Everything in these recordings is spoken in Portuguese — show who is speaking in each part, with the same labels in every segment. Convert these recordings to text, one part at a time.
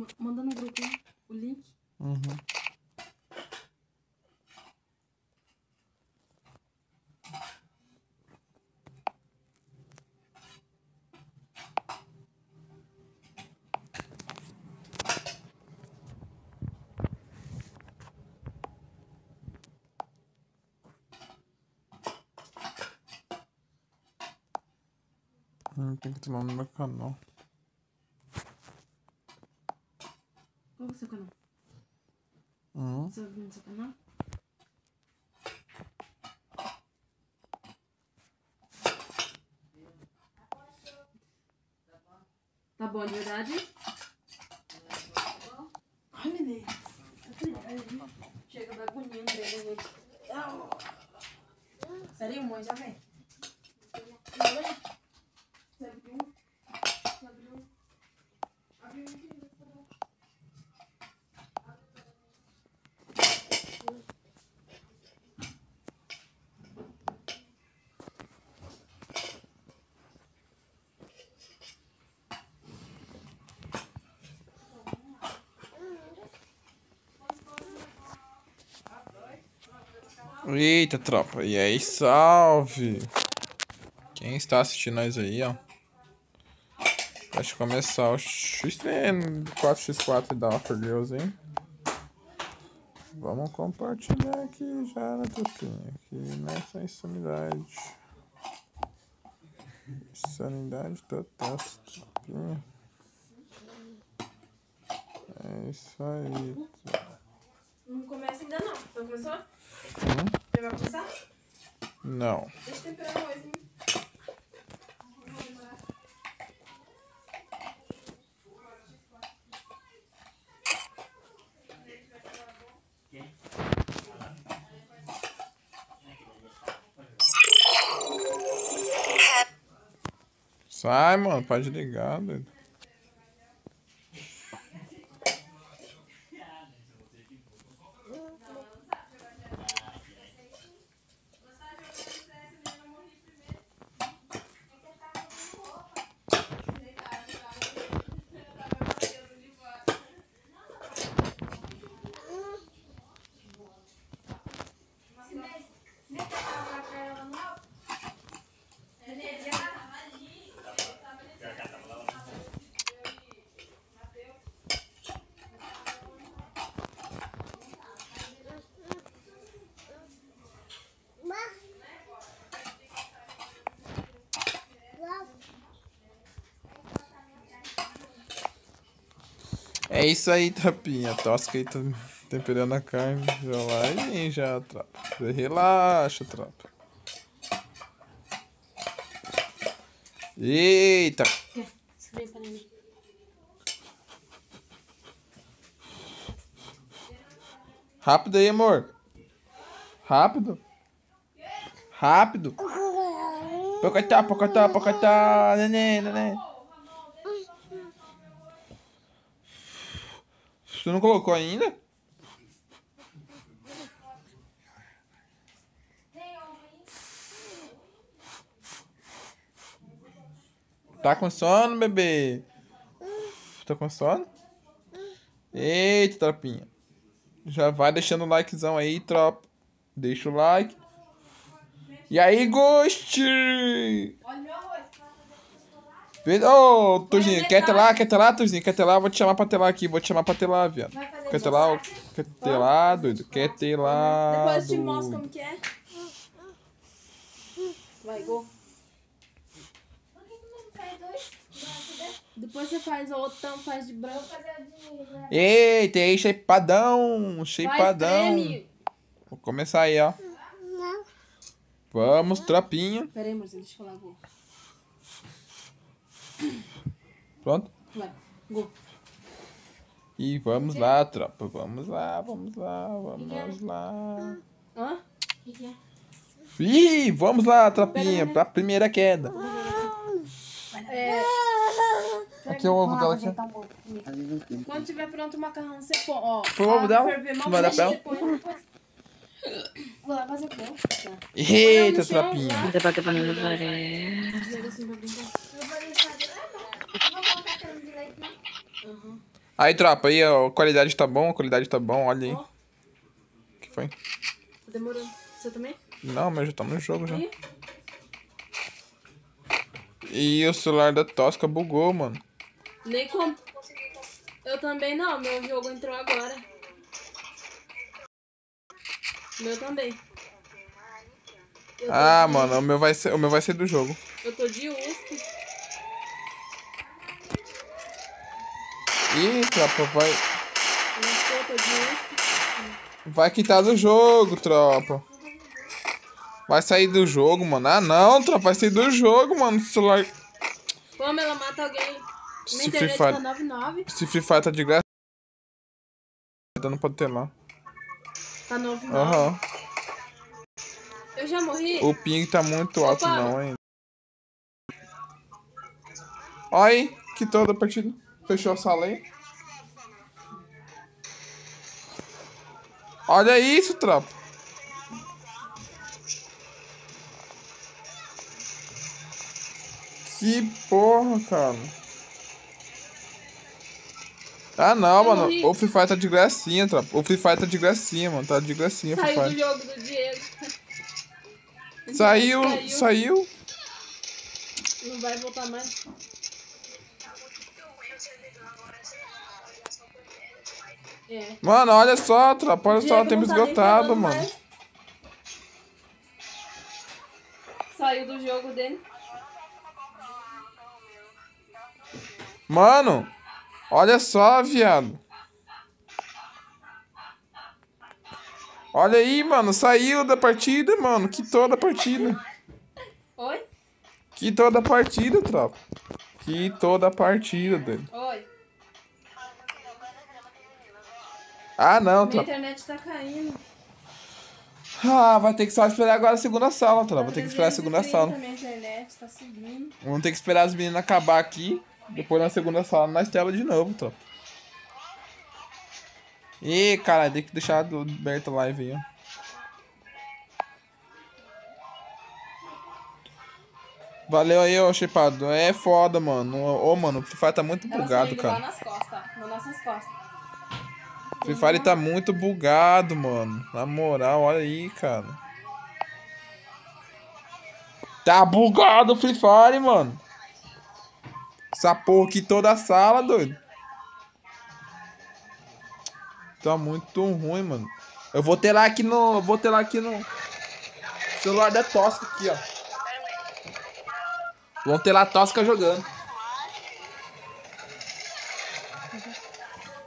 Speaker 1: Ma- Manda no grupo o link.
Speaker 2: Uhum. Hum, tem que lá no meu canal.
Speaker 1: Qual é o seu canal?
Speaker 2: Hum.
Speaker 1: Você vai vir no seu canal? Tá bom, de verdade? Ai, meu Deus. Chega da agonia dele, gente. Pera aí, mãe, já vem. Você abriu? Você abriu? Abriu.
Speaker 2: Eita, tropa. E aí, salve! Quem está assistindo nós aí, ó? Deixa eu começar o X-Treino 4x4 da Offer Girls, hein? Vamos compartilhar aqui já na tropinha. Aqui nessa insanidade. Insanidade total, tropinha. É isso aí.
Speaker 1: Não começa ainda não. Já começou?
Speaker 2: Hum?
Speaker 1: Já vai começar?
Speaker 2: Não.
Speaker 1: Deixa eu temperar arroz, hein?
Speaker 2: Sai, mano. Pode ligar, doido. É isso aí, trapinha. Tosca aí, tá temperando a carne. Já vai e já, trapa. Relaxa, trapa. Eita! Rápido aí, amor. Rápido. Rápido. Pocotá, pocotá, pocotá. Neném, neném. Você não colocou ainda? Tá com sono, bebê? Tá com sono? Eita, tropinha. Já vai deixando o likezão aí, tropa. Deixa o like. E aí, Ghost?
Speaker 1: Olha
Speaker 2: Ô, Tuzinho, quer telar? Quer telar, Tuzinho? Quer telar? Vou te chamar pra telar aqui. Vou te chamar pra telar, viado.
Speaker 1: Vai fazer
Speaker 2: Quer telar? Quer telar, doido? Quer telar?
Speaker 1: Depois eu te mostro como que é. Vai, go. Depois você faz o outro, então faz de branco.
Speaker 2: Eita, aí, shapeadão. Shapeadão.
Speaker 1: treme.
Speaker 2: Vou começar aí, ó. Vamos, tropinha.
Speaker 1: Pera aí, amorzinho, deixa eu falar, go.
Speaker 2: Pronto?
Speaker 1: Vai, go.
Speaker 2: E vamos lá, tropa. Vamos lá, vamos lá, vamos lá.
Speaker 1: Hã? O que, que é?
Speaker 2: Ih, vamos lá, tropinha, pra primeira queda.
Speaker 1: É,
Speaker 2: Aqui é o ovo dela aqui.
Speaker 1: quando tiver pronto o macarrão, você põe. Ó,
Speaker 2: Foi o ovo dela? Vai dar
Speaker 1: depois. Vou lá fazer pão. Tá.
Speaker 2: Eita, tropinha.
Speaker 3: Bare.
Speaker 1: Joga assim pra.
Speaker 4: Eu vou deixar. Ah, de
Speaker 1: Aham.
Speaker 2: Aí, tropa, aí a qualidade tá bom, a qualidade tá bom, olha aí. O que foi?
Speaker 1: Tá demorando. Você também?
Speaker 2: Não, mas já estamos no jogo já.
Speaker 1: Ih,
Speaker 2: E o celular da Tosca bugou, mano.
Speaker 1: nem com... Eu também não, meu jogo entrou agora. Meu também. Eu
Speaker 2: Ah, mano, o meu vai ser, o meu vai ser do jogo.
Speaker 1: Eu tô de USP.
Speaker 2: Ih, tropa, vai. Vai quitar do jogo, tropa. Vai sair do jogo, mano. Ah, não, tropa, vai sair do jogo, mano. O celular.
Speaker 1: Pamela, mata alguém. Minha
Speaker 2: Se Free
Speaker 1: tá
Speaker 2: Fire,
Speaker 1: 99.
Speaker 2: se Free Fire tá de graça. Não pode ter lá.
Speaker 1: Tá 99.
Speaker 2: Aham.
Speaker 1: Eu já morri?
Speaker 2: O ping tá muito alto,
Speaker 1: Opa.
Speaker 2: não, ainda. Olha aí, que toda a partida. Fechou a sala aí. Olha isso, tropa. Que porra, cara. Ah, não, mano. O Free Fire tá de gracinha, tropa. O Free Fire tá de gracinha, mano. Tá de gracinha, Free
Speaker 1: Saiu do
Speaker 2: Fire.
Speaker 1: jogo do Diego.
Speaker 2: Saiu,
Speaker 1: Saiu.
Speaker 2: saiu.
Speaker 1: Não vai voltar mais. É.
Speaker 2: Mano, olha só, tropa. Olha só,
Speaker 1: Diego
Speaker 2: tempo
Speaker 1: tá
Speaker 2: esgotado, mano.
Speaker 1: mais. Saiu do jogo dele.
Speaker 2: Mano, olha só, viado. Olha aí, mano. Saiu da partida, mano. Que toda partida.
Speaker 1: Oi?
Speaker 2: Que toda partida, tropa. Que toda partida dele.
Speaker 1: Oi.
Speaker 2: Ah, não,
Speaker 1: Minha
Speaker 2: tropa.
Speaker 1: internet tá caindo.
Speaker 2: Ah, vai ter que só esperar agora a segunda sala, tropa. Vai ter que esperar a segunda
Speaker 1: 330,
Speaker 2: sala.
Speaker 1: Minha internet tá subindo.
Speaker 2: Vamos ter que esperar as meninas acabar aqui. Depois na segunda sala nós tela de novo, tropa. Ih, cara, tem que deixar aberta a live aí, ó. Valeu aí, ô Chipado. É foda, mano. Ô, mano, o Free Fire tá muito bugado,
Speaker 1: saiu lá
Speaker 2: cara.
Speaker 1: nas costas, ó, nas nossas costas.
Speaker 2: Free Fire tá muito bugado, mano. Na moral, olha aí, cara. Tá bugado o Free Fire, mano. Essa porra aqui toda a sala, doido. Tá muito ruim, mano. Eu vou ter lá aqui no. Vou ter lá aqui no. Celular da Tosca aqui, ó. Vão ter lá Tosca jogando.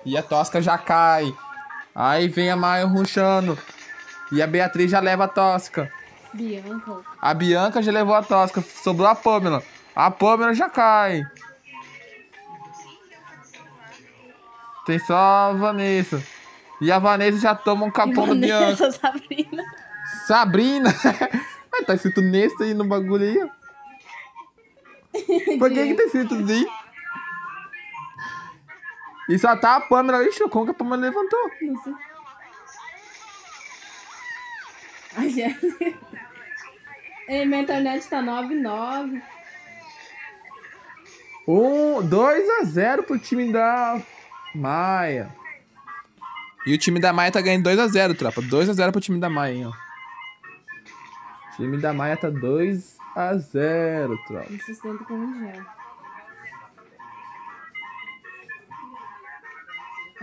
Speaker 2: E a Tosca já cai. Aí vem a Maia ruxando. E a Beatriz já leva a Tosca.
Speaker 1: Bianca.
Speaker 2: A Bianca já levou a Tosca. Sobrou a Pamela. A Pamela já cai. Tem só a Vanessa. E a Vanessa já toma um capão da Bianca.
Speaker 1: Sabrina.
Speaker 2: Sabrina. Mas tá escrito nesse aí no bagulho aí. Por que que tá escrito assim? E só tá a Pamela. Ixi, como que a Pamela levantou?
Speaker 1: Sei. A Jéssica. Ei, minha internet tá 99.
Speaker 2: Um, 2 a 0 pro time da Maia. E o time da Maia tá ganhando 2 a 0 tropa. 2 a 0 pro time da Maia, hein, ó. O time da Maia tá 2 a 0 tropa.
Speaker 1: Me sustento com um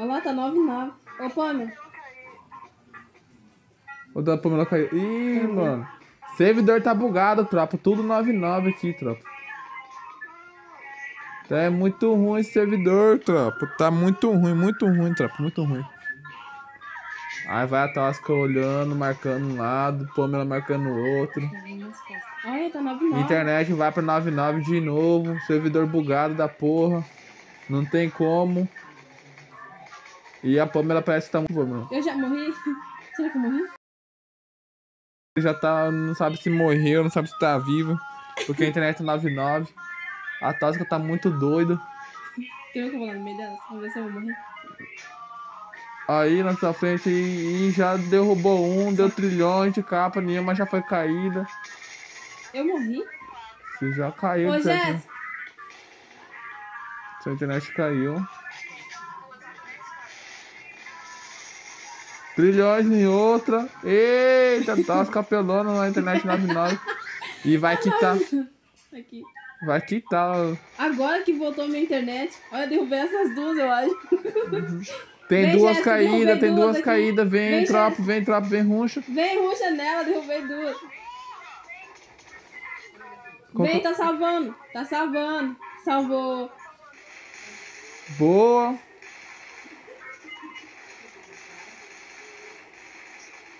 Speaker 1: Olha lá, tá 99. Ô, Pamela.
Speaker 2: O da Pamela caiu. Ih, mano. Servidor tá bugado, tropa. Tudo 99 aqui, tropa. Tá é muito ruim esse servidor, tropa. Tá muito ruim, muito ruim, tropa. Muito ruim. Aí vai a Tosca olhando, marcando um lado, Pamela marcando o outro.
Speaker 1: Olha, tá 99.
Speaker 2: Internet vai pra 99 de novo. Servidor bugado da porra. Não tem como. E a Pamela parece que tá muito. Pamela.
Speaker 1: Eu já morri? Será que eu morri?
Speaker 2: já tá. Não sabe se morreu, não sabe se tá vivo. Porque a internet é 99. A Tosca tá muito doida.
Speaker 1: Ver que eu vou lá no meio delas? Vamos ver se eu vou morrer.
Speaker 2: Aí na sua frente e, e já derrubou um, deu trilhões de capa, nenhuma já foi caída.
Speaker 1: Eu morri?
Speaker 2: Você já caiu.
Speaker 1: Ô? Jéssica.
Speaker 2: Sua internet caiu. Trilhões em outra. Eita, Tosca apelando na internet 99. E vai quitar.
Speaker 1: Aqui.
Speaker 2: Vai quitar.
Speaker 1: Agora que voltou minha internet. Olha, derrubei essas duas, eu acho.
Speaker 2: Tem
Speaker 1: Vem,
Speaker 2: duas caídas, tem
Speaker 1: duas
Speaker 2: caídas. Vem,
Speaker 1: Vem,
Speaker 2: tropa,
Speaker 1: Jéssica.
Speaker 2: vem, tropa, vem, runcha.
Speaker 1: Vem, ruxa nela, derrubei duas. Vem, tá salvando. Tá salvando. Salvou.
Speaker 2: Boa.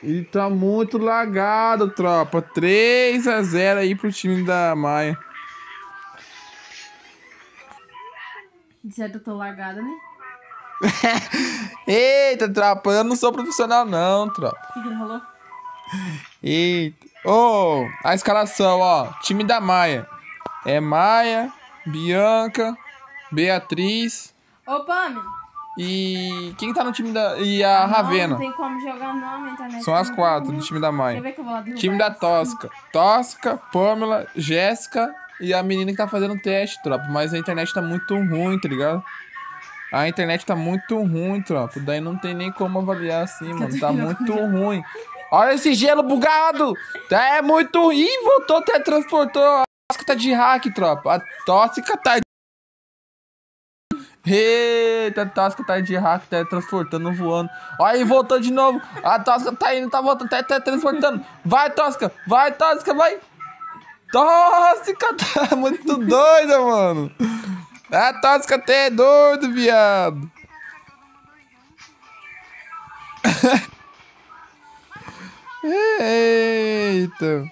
Speaker 2: E tá muito lagado, tropa. 3 a 0 aí pro time da Maia.
Speaker 1: De certo, eu tô largada, né?
Speaker 2: Eita, tropa, eu não sou profissional não, tropa.
Speaker 1: O que, que rolou?
Speaker 2: Eita. Ô, a escalação, ó. Time da Maia. É Maia, Bianca, Beatriz
Speaker 1: Ô, Pami.
Speaker 2: E... Quem tá no time da... E a Ravena.
Speaker 1: Não, tem como jogar não, minha internet.
Speaker 2: São as quatro do time da Maia.
Speaker 1: Quer ver que eu vou lá derrubar
Speaker 2: Time da? Tosca. Tosca, Pamela, Jéssica e a menina que tá fazendo o teste, tropa. Mas a internet tá muito ruim, tá ligado? A internet tá muito ruim, tropa. Daí não tem nem como avaliar assim, mano. Tá muito ruim. Olha esse gelo bugado! É muito ruim. Ih, voltou, teletransportou. A Tosca tá de hack, tropa. A Tóxica tá de... Eita, a Tosca tá de hack, teletransportando, voando. Olha aí, voltou de novo. A Tosca tá indo, tá voltando, tá teletransportando. Vai, Tosca! Vai, Tosca, vai! Tóxica tá muito doida, mano. A Tosca até é doido, viado. Eita.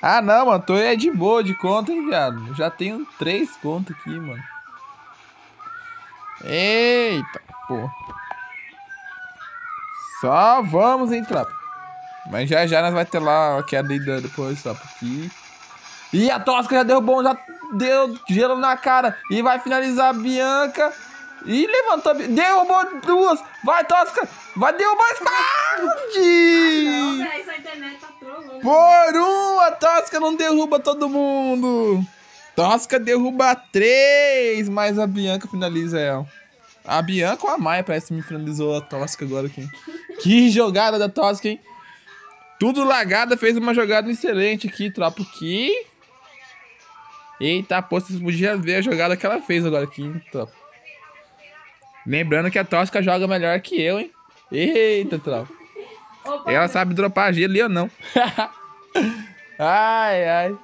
Speaker 2: Ah, não, mano. Tô é de boa de conta, hein, viado. Já tenho três contas aqui, mano. Eita, pô. Só vamos, tropa. Mas já já nós vai ter lá a queda aí da- depois, tropa. Aqui. E a Tosca já derrubou, já deu gelo na cara. E vai finalizar a Bianca. E levantou Derrubou duas. Vai, Tosca. Vai derrubar
Speaker 1: tá trolando.
Speaker 2: Por um, a Tosca não derruba todo mundo. Tosca derruba três, mas a Bianca finaliza ela. A Bianca ou a Maia parece que me finalizou a Tosca agora aqui. Que jogada da Tosca, hein? Tudo lagada, fez uma jogada excelente aqui, tropa. Que... Eita, pô, vocês podiam ver a jogada que ela fez agora aqui, hein, tropa. Lembrando que a Tosca joga melhor que eu, hein? Eita, tropa.
Speaker 1: Pami,
Speaker 2: Ela sabe dropar gelo ali ou não. ai, ai.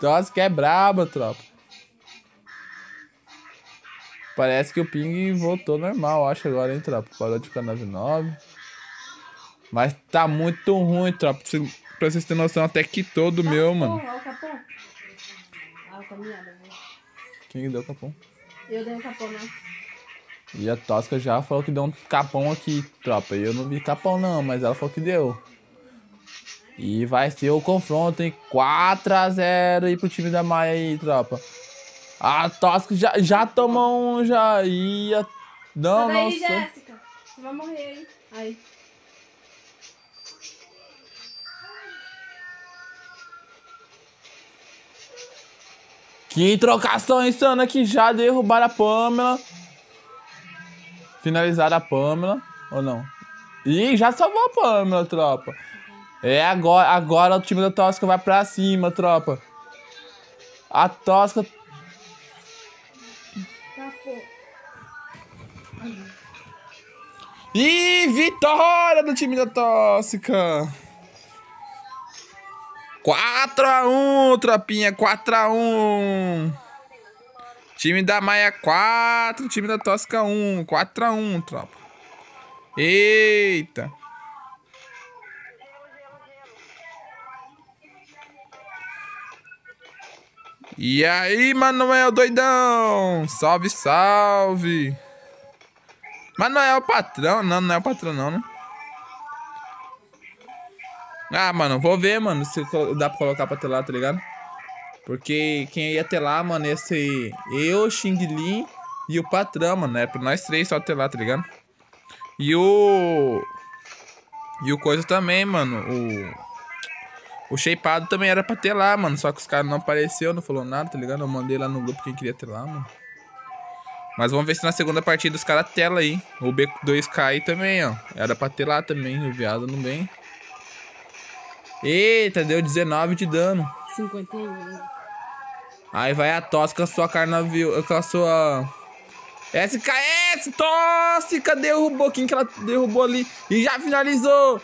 Speaker 2: Tosca é braba, tropa. Parece que o ping voltou normal, acho agora, hein, tropa. Parou de ficar 99. Mas tá muito ruim, tropa. Pra cê- Pra vocês terem noção, até quitou do meu, mano.
Speaker 1: Olha o capão. Ah, o caminhada, velho.
Speaker 2: Quem que deu capão?
Speaker 1: Eu dei um capão, né?
Speaker 2: E a Tosca já falou que deu um capão aqui, tropa. E eu não vi capão não, mas ela falou que deu. E vai ser o confronto, hein? 4x0 aí pro time da Maia aí, tropa. A Tosca já, já tomou um, já. E a... Não,
Speaker 1: Sai
Speaker 2: não
Speaker 1: daí,
Speaker 2: sou.
Speaker 1: Jéssica. Você vai morrer aí. Aí.
Speaker 2: Que trocação insana que já derrubaram a Pamela. Finalizaram a Pamela, ou não? Ih, já salvou a Pamela, tropa. É, agora, agora o time da Tosca vai pra cima, tropa. A Tosca... Ih, vitória do time da Tóxica! 4x1, tropinha, 4x1. Time da Maia 4, time da Tosca 1, 4x1, tropa. Eita. E aí, Manuel doidão? Salve, salve. Não é o patrão, não, não é o patrão não, né? Ah, mano, vou ver, mano, se dá pra colocar pra telar, tá ligado? Porque quem ia telar, mano, ia ser eu, Xing Lin e o patrão, mano. É pra nós três só telar, tá ligado? E o. E o coisa também, mano. O. O shapeado também era pra ter lá, mano. Só que os caras não apareceu, não falou nada, tá ligado? Eu mandei lá no grupo quem queria ter lá, mano. Mas vamos ver se na segunda partida os caras tela aí. O B2 cai também, ó. Era pra ter lá também, o viado não vem. Eita, deu 19 de dano.
Speaker 1: 51.
Speaker 2: Aí vai a Tosca com a sua carnaval. Com a sua. SKS! Tóxica! Derrubou. Quem que ela derrubou ali? E já finalizou!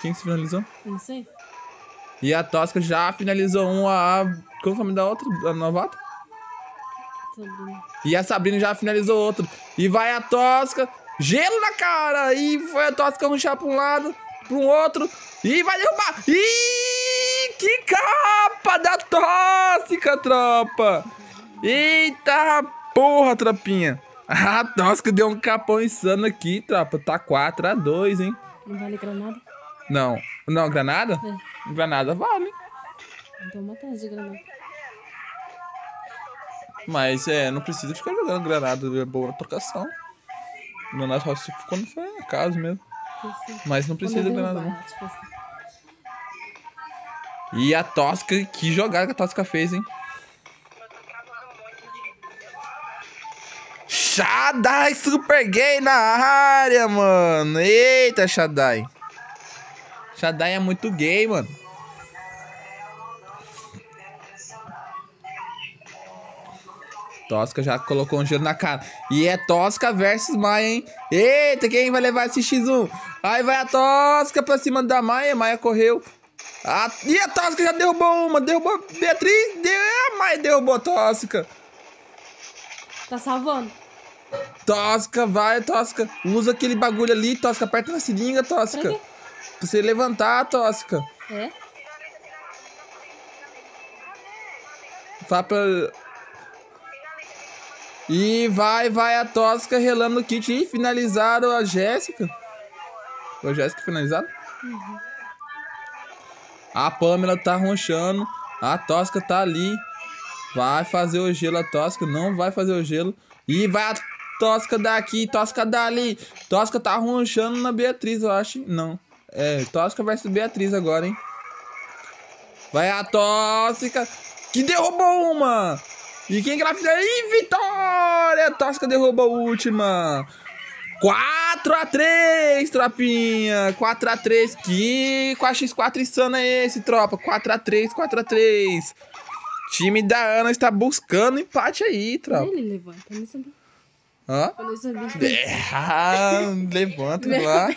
Speaker 2: Quem que se finalizou?
Speaker 1: Não sei.
Speaker 2: E a Tosca já finalizou um. A. Qual é o nome da outra? A novata?
Speaker 1: Sabrina.
Speaker 2: E a Sabrina já finalizou outro. E vai a Tosca. Gelo na cara! E foi a Tosca ruxar pra um lado, pra um outro. E vai derrubar! Ih, que capa da Tóxica, tropa! Eita porra, tropinha! A Tosca deu um capão insano aqui, tropa. Tá 4x2, hein?
Speaker 1: Não vale granada?
Speaker 2: Não. Não, granada?
Speaker 1: É.
Speaker 2: Granada vale.
Speaker 1: Então as de granada.
Speaker 2: Mas é, não precisa ficar jogando granada, é boa na trocação. Granada só se quando for acaso mesmo. Mas não precisa de granada, não.
Speaker 1: tipo assim.
Speaker 2: E a Tosca, que jogada que a Tosca fez, hein? Shadai super gay na área, mano. Eita, Shadai. Shadai é muito gay, mano. Tosca já colocou um gelo na cara. E é Tosca versus Maia, hein? Eita, quem vai levar esse X1? Aí vai a Tosca pra cima da Maia. Maia correu. A... E a Tosca já derrubou uma. Derrubou Beatriz. Deu... A Maia derrubou a Tosca.
Speaker 1: Tá salvando?
Speaker 2: Tosca, vai, Tosca. Usa aquele bagulho ali, Tosca. Aperta na seringa, Tosca.
Speaker 1: Pra
Speaker 2: você levantar, Tosca.
Speaker 1: É?
Speaker 2: Vá pra. E vai, vai a Tosca relando o kit. E finalizaram a Jéssica. Foi a Jéssica finalizada? A Pamela tá ronchando. A Tosca tá ali. Vai fazer o gelo a Tosca. Não vai fazer o gelo. E vai a Tosca daqui. Tosca dali. Tosca tá ronchando na Beatriz, eu acho. Não. É, Tosca versus Beatriz agora, hein? Vai a Tóxica, que derrubou uma. E quem que ela finaliza? Ih, vitória! A Tóxica derruba a última. 4x3, tropinha. 4x3. Que 4x4 insano é esse, tropa? 4x3, 4x3. Time da Ana está buscando empate aí, tropa.
Speaker 1: Ele levanta, não sabia.
Speaker 2: Hã?
Speaker 1: Eu não sabia.
Speaker 2: Ah, levanta lá.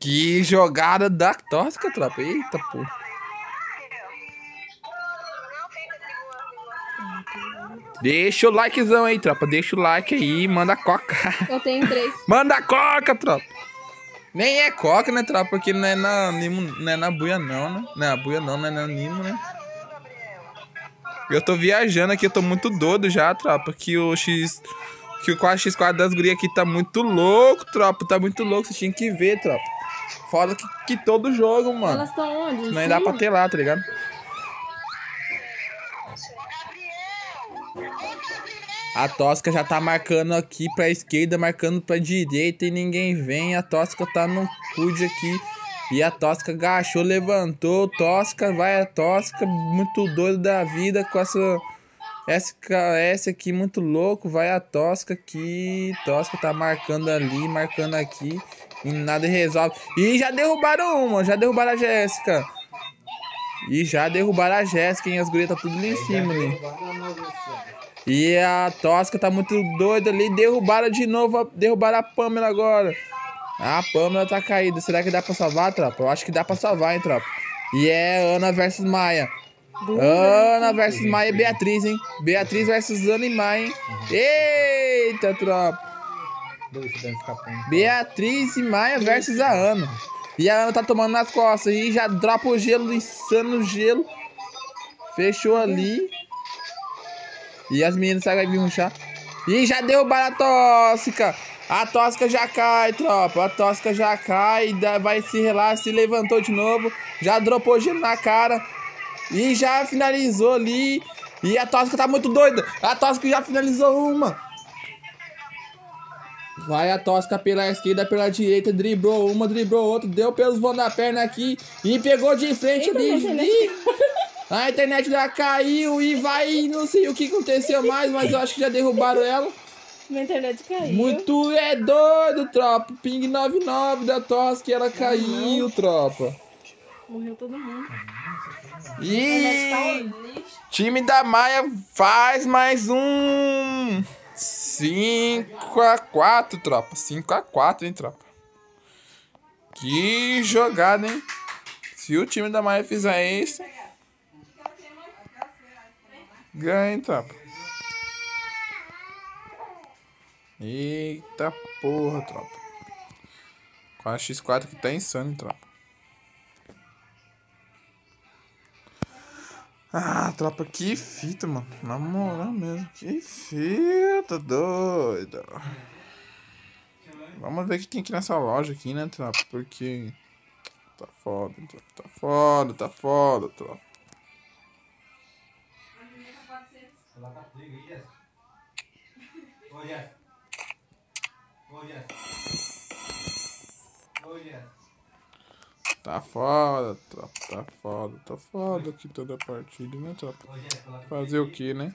Speaker 2: Que jogada da Tóxica, tropa. Eita, pô. Deixa o likezão aí, tropa. Deixa o like aí, manda coca.
Speaker 1: Eu tenho três.
Speaker 2: manda coca, tropa. Nem é coca, né, tropa? Porque não é na Nimo, não é na buia não, né? Não é na buia não, não é na Nimo, né? Eu tô viajando aqui, eu tô muito doido já, tropa. Que o X. Que o 4x4 das gurias aqui tá muito louco, tropa. Tá muito louco, você tinha que ver, tropa. Fora que, que todo jogo, mano.
Speaker 1: Elas estão onde?
Speaker 2: Não dá pra ter lá, tá ligado? A Tosca já tá marcando aqui pra esquerda, marcando pra direita e ninguém vem. A Tosca tá no cude aqui. E a Tosca agachou, levantou. Tosca, vai a Tosca, muito doido da vida com essa SKS aqui, muito louco. Vai a Tosca aqui. Tosca tá marcando ali, marcando aqui. E nada resolve. E já derrubaram uma, já derrubaram a Jéssica. E já derrubaram a Jéssica, hein? As gurias tá tudo ali em cima, né? E a Tosca tá muito doida ali. Derrubaram de novo. a- Derrubaram a Pamela agora. A Pamela tá caída. Será que dá pra salvar, tropa? Eu acho que dá pra salvar, hein, tropa. E é Ana versus Maia. Ana versus Maia e Beatriz, hein? Beatriz versus Ana e Maia, hein? Eita, tropa. Beatriz e Maia versus a Ana. E a Ana tá tomando nas costas. E já dropa o gelo, insano gelo. Fechou ali. E as meninas saem vir um chá. E já derrubaram a tóxica. A tóxica já cai, tropa. A tóxica já cai. Vai se relar, se levantou de novo. Já dropou gelo na cara. E já finalizou ali. E a tóxica tá muito doida. A tóxica já finalizou uma. Vai a Tosca pela esquerda, pela direita, driblou uma, driblou outra, deu pelos vão da perna aqui e pegou de frente
Speaker 1: Eita,
Speaker 2: ali. A internet já caiu e vai. Não sei o que aconteceu mais, mas eu acho que já derrubaram ela.
Speaker 1: Minha internet caiu.
Speaker 2: Muito é doido, tropa. Ping 99 da Tosca, ela caiu, tropa.
Speaker 1: Morreu todo mundo.
Speaker 2: E
Speaker 1: Tá
Speaker 2: time da Maia faz mais um 5 a 4, tropa. 5 a 4, hein, tropa. Que jogada, hein? Se o time da Maia fizer isso, ganha, hein, tropa. Eita porra, tropa. Com a X4 que tá insano, hein, tropa. Ah, tropa, que fita, mano. Na moral mesmo. Que fita doida. Vamos ver o que tem aqui nessa loja aqui, né, tropa? Porque. Tá foda, tropa. Tá foda, tá foda, tropa.
Speaker 4: Oh yes. Oh yes.
Speaker 2: Tá foda, tropa. Tá foda, tá foda aqui toda a partida, né, tropa?
Speaker 4: Coloca
Speaker 2: Fazer o que, né?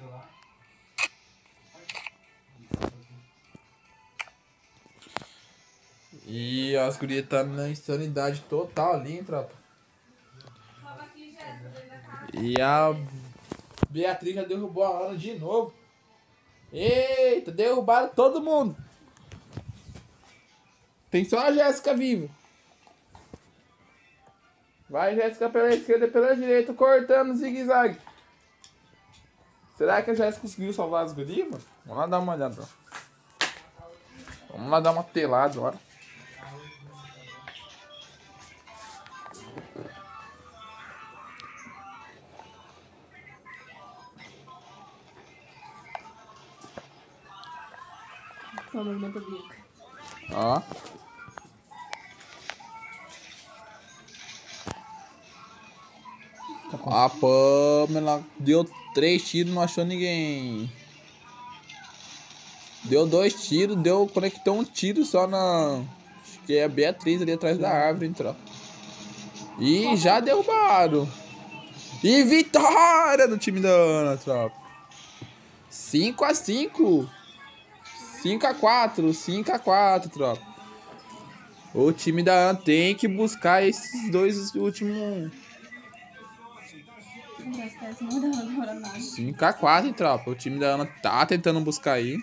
Speaker 2: E as gurias tá na insanidade total ali, hein, tropa. E a Beatriz já derrubou a Ana de novo. Eita, derrubaram todo mundo. Tem só a Jéssica viva. Vai, Jéssica, pela esquerda e pela direita, cortando zigue-zague. Será que a Jéssica conseguiu salvar as gurias, mano? Vamos lá dar uma olhada. ó. Vamos lá dar uma telada agora.
Speaker 1: Toma, manda bico.
Speaker 2: Ó. A Pamela deu três tiros, não achou ninguém. Deu dois tiros, deu, conectou um tiro só na. Acho que é a Beatriz ali atrás da árvore, entrou. E já derrubaram. E vitória do time da Ana, tropa. 5 a 5 5 a 4 5 a 4 tropa. O time da Ana tem que buscar esses dois últimos.
Speaker 1: Essa não dá agora nada.
Speaker 2: 5 a 4 hein, tropa. O time da Ana tá tentando buscar aí.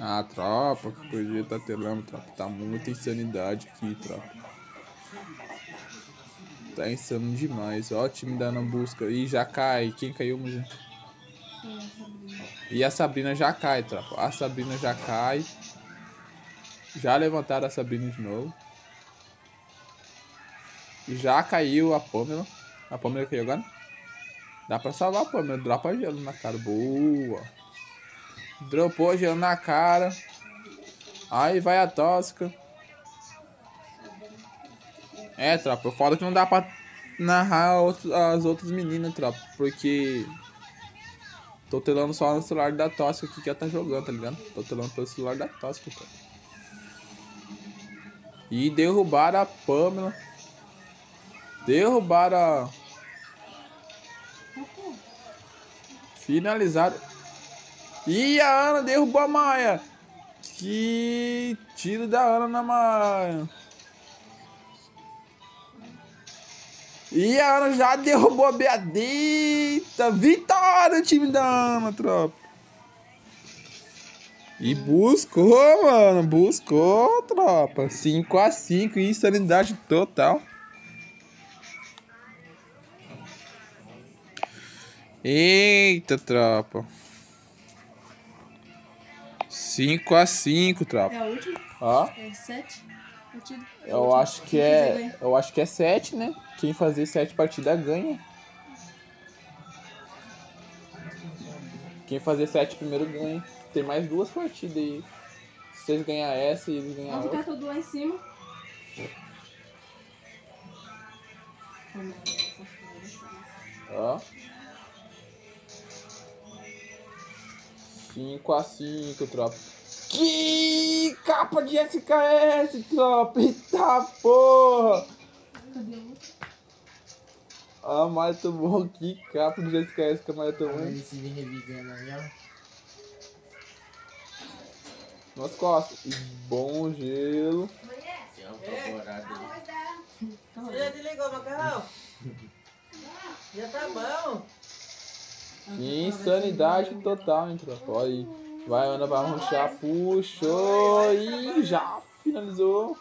Speaker 2: Ah, tropa, que podia estar telando, tropa. Tá muita insanidade aqui, tropa. Tá insano demais. Ó, o time da busca. Ih, já cai. Quem caiu, mulher? E a Sabrina já cai, tropa. A Sabrina já cai. Já levantaram a Sabrina de novo. Já caiu a Pamela. A Pamela caiu agora? Dá pra salvar a Pamela. Dropa gelo na cara. Boa. Dropou gelo na cara. Aí vai a Tosca. É, tropa. Eu falo que não dá pra narrar as outras meninas, tropa. Porque. Tô telando só no celular da Tosca aqui que ela tá jogando, tá ligado? Tô telando pelo celular da Tosca, cara. E derrubaram a Pamela. Derrubaram a. Finalizaram. E a Ana derrubou a Maia. Que tiro da Ana na Maia. E a Ana já derrubou a Beadita. Vitória, time da Ana, tropa. E buscou, mano. Buscou, tropa. 5x5, insanidade total. Eita, tropa. 5x5, tropa.
Speaker 1: É a última?
Speaker 2: Ó.
Speaker 1: É sete? Partida? É a
Speaker 2: Eu
Speaker 1: última.
Speaker 2: acho que é. Eu acho que é 7, né? Quem fazer 7 partidas ganha. Quem fazer 7 primeiro ganha. Tem mais duas partidas aí. Se vocês ganhar essa e eles ganhar
Speaker 1: Vamos ficar
Speaker 2: outra.
Speaker 1: tudo lá em cima. Vamos lá, essa flor, essa-
Speaker 2: Ó. 5x5, tropa. Que capa de SKS, tropa. Eita porra.
Speaker 1: Cadê o outro?
Speaker 2: A Maia tomou que capa de SKS que a Maia tomou, hein?
Speaker 5: Esse vem revisando aí, ó.
Speaker 2: Nas costas. E bom gelo.
Speaker 5: Esse é o favorado aí.
Speaker 6: Você já desligou o macarrão? Já tá bom.
Speaker 2: Que insanidade total, hein, tropa. Olha aí. Vai, Ana, vai arrochar. Puxou e já finalizou.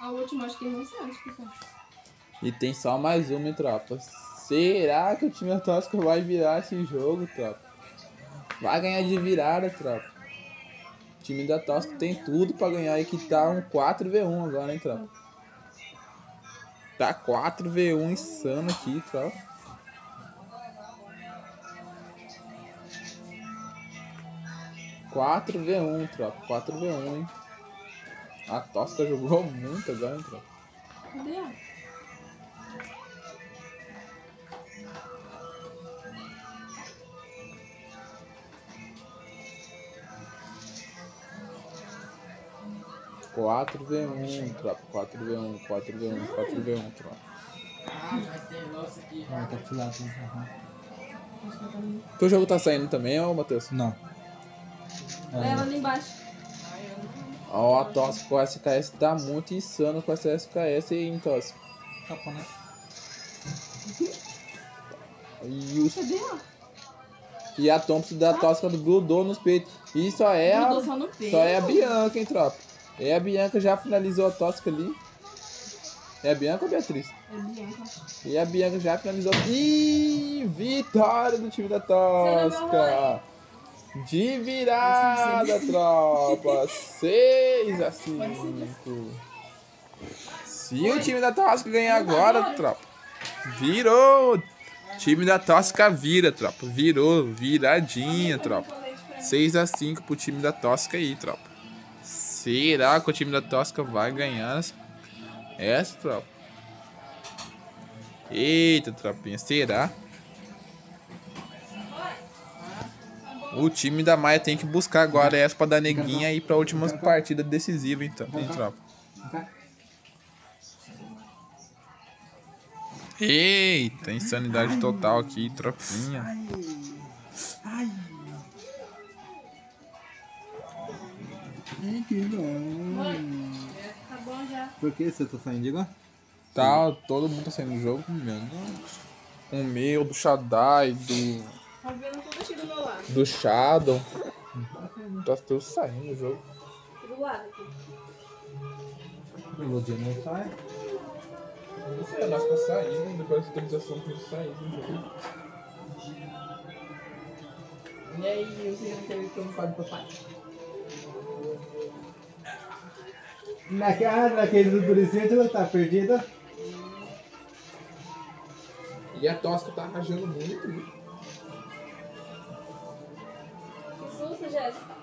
Speaker 1: A última acho que não sei onde que tá.
Speaker 2: E tem só mais uma, hein, tropa. Será que o time Tosca vai virar esse jogo, tropa? Vai ganhar de virada, tropa. O time da Tosca tem tudo pra ganhar e que tá um 4v1 agora, hein, tropa. Tá 4v1 insano aqui, tropa. Quatro v 1 tropa. 4v1, hein? A Tosca jogou muito agora, hein, tropa.
Speaker 1: Cadê ela?
Speaker 2: Quatro v 1 tropa. 4v1, 4v1, 4v1, tropa.
Speaker 5: Ah, vai ter nossa aqui.
Speaker 4: Ah, tá filado. Uhum.
Speaker 1: Tá ali.
Speaker 2: Teu jogo tá saindo também, ó, Matheus?
Speaker 4: Não.
Speaker 1: É ela ali embaixo.
Speaker 2: Ó, a Tosca com a SKS tá muito insano com essa SKS aí, hein, Tosca.
Speaker 4: Capa, né?
Speaker 2: E, os,
Speaker 1: Cadê ela?
Speaker 2: e a Thompson da Tosca grudou nos peitos. E só é a,
Speaker 1: só no peito.
Speaker 2: só é a Bianca, hein, tropa. É a Bianca já finalizou a Tosca ali. É a Bianca ou a Beatriz?
Speaker 1: É Bianca.
Speaker 2: E a Bianca já finalizou. Ih, vitória do time da Tosca. De virada, tropa. 6 a 5. Se o time da Tosca ganhar agora, tropa. Virou. Time da Tosca vira, tropa. Virou. Viradinha, tropa. 6 a 5 pro time da Tosca aí, tropa. Será que o time da Tosca vai ganhar essa, essa tropa? Eita, tropinha, será? O time da Maia tem que buscar agora essa pra dar neguinha e pra última partida decisiva, então, hein, tropa? Eita, insanidade total aqui, tropinha.
Speaker 4: Ai, que bom.
Speaker 1: Tá bom já.
Speaker 4: Por que você tá saindo de lá?
Speaker 2: Tá, todo mundo tá saindo do jogo. O meu, do Shaddai, do,
Speaker 1: Tá vendo tudo aqui do meu lado.
Speaker 2: do Shadow. Tá tudo saindo do jogo.
Speaker 1: Do lado aqui.
Speaker 4: O Lodinho não sai.
Speaker 2: Não sei, nós tá saindo, depois da atualização que sair do jogo.
Speaker 5: E aí, você não teve como falar do papai?
Speaker 4: Na cara daquele do adolescente, ela tá perdida.
Speaker 2: E a Tosca tá rajando muito?
Speaker 1: Que susto, Jéssica.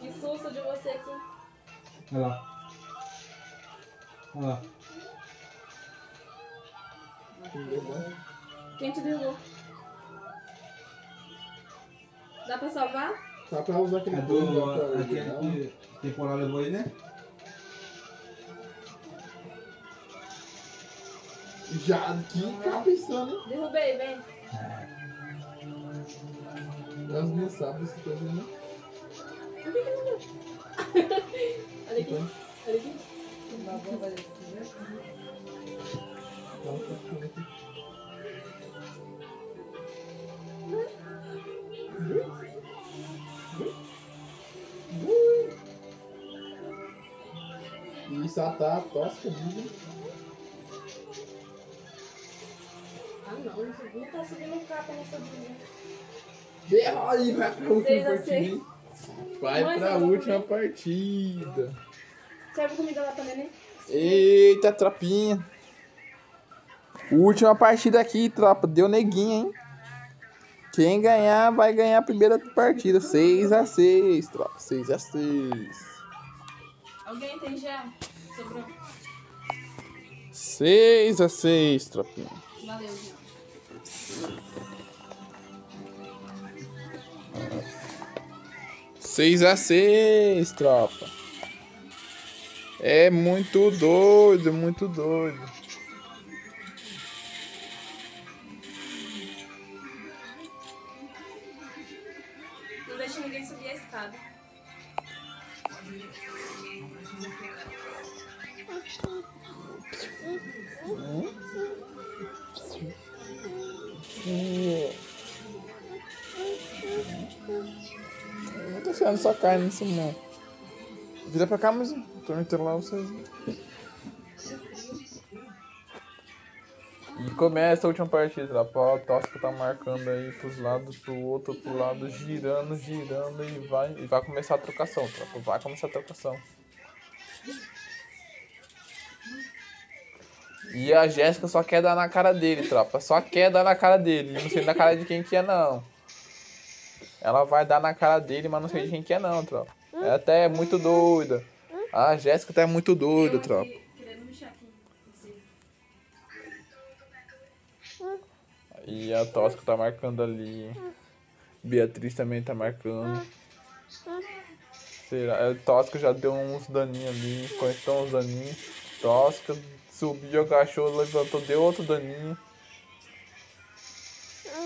Speaker 1: Que susto de você aqui.
Speaker 4: Olha lá. Olha lá.
Speaker 1: Quem te derrubou? Dá pra salvar?
Speaker 2: Tá pra usar aquele
Speaker 4: É
Speaker 2: doido
Speaker 4: do.
Speaker 2: pra
Speaker 4: Aquele que temporal levou aí, né?
Speaker 2: Já, que cabeçando, hein?
Speaker 1: Derrubei, vem.
Speaker 2: Nós não sabemos esse coisa, né?
Speaker 1: Olha aqui. Olha aqui.
Speaker 2: Não, tá ficando aqui. E só tá a tosca viva.
Speaker 1: Ah, não. Não tá subindo capa nessa vida.
Speaker 2: Derra aí, vai pra última partida. Vai
Speaker 1: Mãe,
Speaker 2: pra última partida.
Speaker 1: Serve comida lá também, né?
Speaker 2: Eita, tropinha. Última partida aqui, tropa. Deu neguinha, hein? Quem ganhar vai ganhar a primeira partida. 6x6, tropa. 6x6.
Speaker 1: Alguém tem gel? Sobrou.
Speaker 2: 6 a 6, tropinha.
Speaker 1: Valeu, Jean.
Speaker 2: Seis a seis, tropa. É muito doido, muito doido. Sendo só carne nisso não. Vira pra cá, mas tô inteiro lá vocês. E começa a última partida, lá. O Tosca tá marcando aí pros lados, pro outro, pro lado, girando, girando e vai, e vai começar a trocação, tropa. Vai começar a trocação. E a Jéssica só quer dar na cara dele, tropa. Só quer dar na cara dele. Não sei na cara de quem que é, não. Ela vai dar na cara dele, mas não sei de quem que é, não, tropa. Ela até é muito doida. A Jéssica até é muito doida, tropa. E a Tosca tá marcando ali. Beatriz também tá marcando. Será? A Tosca já deu uns daninhos ali. Conectou uns daninhos. Tosca subiu, agachou, levantou, deu outro daninho.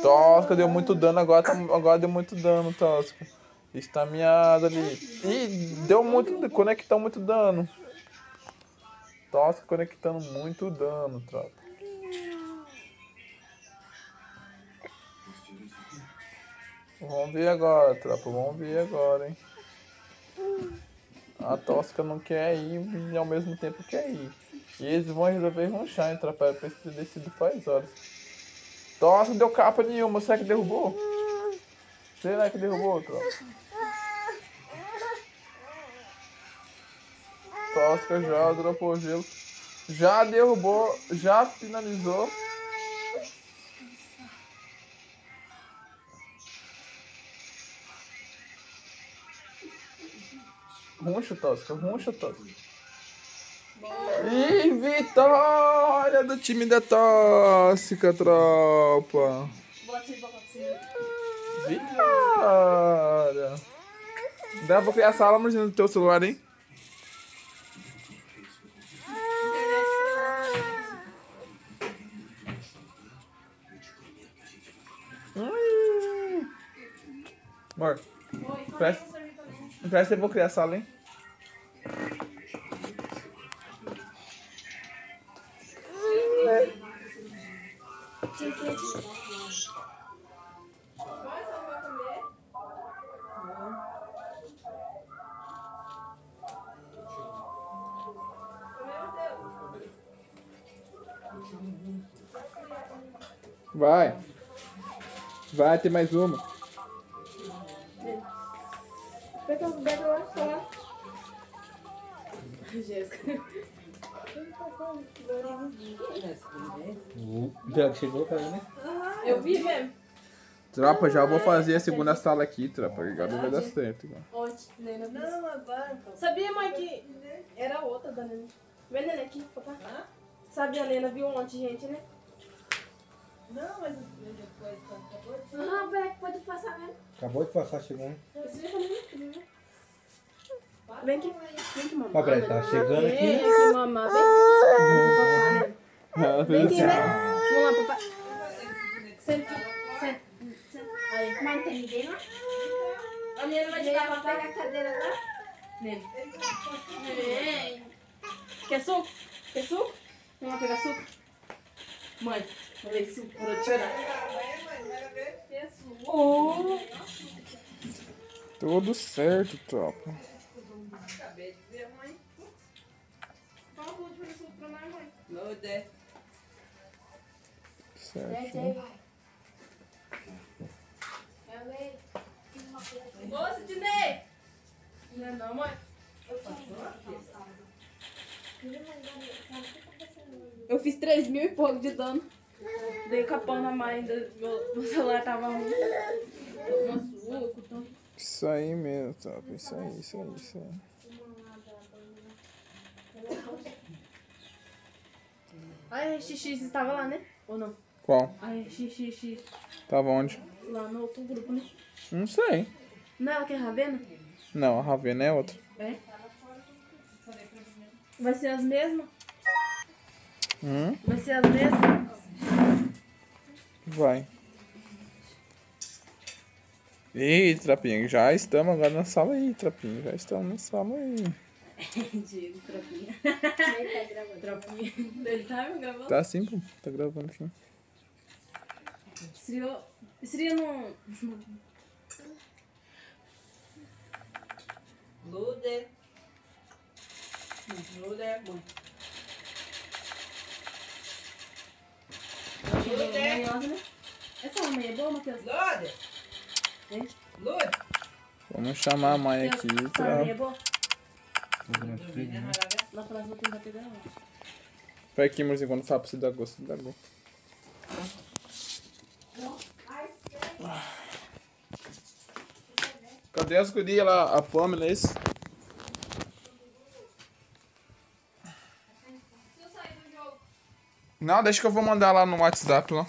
Speaker 2: Tosca deu muito dano, agora, tá- agora deu muito dano, Tosca. Está miado ali. Ih, deu muito. Conectou muito dano. Tosca conectando muito dano, tropa. Vamos ver agora, tropa. Vamos ver agora, hein? A Tosca não quer ir e ao mesmo tempo quer ir. E eles vão resolver ronchar, hein, tropa? Pra eles terem decidido faz horas. Tosca deu capa nenhuma. Será que derrubou? Será que derrubou, tropa? Tosca já dropou gelo. Já derrubou, já finalizou. Runcha, Tosca, runcha, Tosca. E vitória do time da Tóxica, tropa. Vitória. Dá pra criar sala, mas no teu celular, hein? Amor,
Speaker 1: aí também.
Speaker 2: Presta eu vou criar sala, hein? Vai. Vai ter mais uma.
Speaker 1: Pega o dedo lá, lá. Jéssica.
Speaker 4: Já chegou pra mim, né?
Speaker 1: Eu vi mesmo.
Speaker 2: Tropa, já vou fazer a segunda sala aqui, tropa. Agora vai dar certo.
Speaker 6: Não, agora.
Speaker 1: Sabia, mãe, que era outra da Nena. Vem, Nena, aqui, papai. Sabia, a Nena viu um monte de gente, né?
Speaker 6: Não, mas depois quando acabou de
Speaker 1: Ah, peraí, pode passar mesmo.
Speaker 4: Acabou de passar, chegou
Speaker 1: né? Vem aqui, vem aqui, mamãe.
Speaker 4: Ó, peraí, tá chegando aqui,
Speaker 1: Vem aqui, mamãe. Vem. Papai, né?
Speaker 2: Ela
Speaker 1: Vem aqui, vem. Vamos lá, papai. Senta aqui. Senta. Senta. Aí.
Speaker 7: Mas não tem ninguém lá?
Speaker 1: A Nena vai te
Speaker 7: Vem
Speaker 1: dar
Speaker 7: pra pegar a cadeira lá?
Speaker 1: Nele. Vem. Quer suco? Quer suco? Vamos lá pegar suco? Mãe, falei suco pra tirar. Oh.
Speaker 2: Tudo certo, tropa.
Speaker 6: acabei de ver, mãe.
Speaker 1: Fala de fazer suco pra nós, mãe.
Speaker 6: Não, der.
Speaker 2: Certo.
Speaker 1: Ô, Sidney! Não é não, mãe? Eu fiz 3 mil e pouco de dano. Dei capão na mãe, ainda meu, meu celular tava suco, então.
Speaker 2: Isso aí mesmo, tropa. Isso aí, isso aí, isso aí.
Speaker 1: A RXX estava lá, né? Ou não?
Speaker 2: Qual?
Speaker 1: A RXX
Speaker 2: Tava onde?
Speaker 1: lá no outro grupo, né?
Speaker 2: Não sei.
Speaker 1: Não é ela que é Ravena?
Speaker 2: Não, a Ravena é outra.
Speaker 1: É. Vai ser as mesmas?
Speaker 2: Hum?
Speaker 1: Vai ser as mesmas?
Speaker 2: Vai. Ih, Trapinha, já estamos agora na sala aí, Trapinha. Já estamos na sala aí.
Speaker 1: Diego, tropinha. Tropinha. Ele tá me gravando?
Speaker 2: Tá assim, pô. Tá gravando aqui.
Speaker 1: Seria, seria no...
Speaker 6: Lude. Lude.
Speaker 1: Né? Essa é boa, Matheus?
Speaker 2: Vamos chamar a mãe aqui. Pra...
Speaker 1: Lá tentar pegar ela.
Speaker 2: Vai aqui, amorzinho, quando fala pra você dar gosto, dá gosto. Cadê as gurias lá? A Pamela, é esse? Não, deixa que eu vou mandar lá no WhatsApp lá.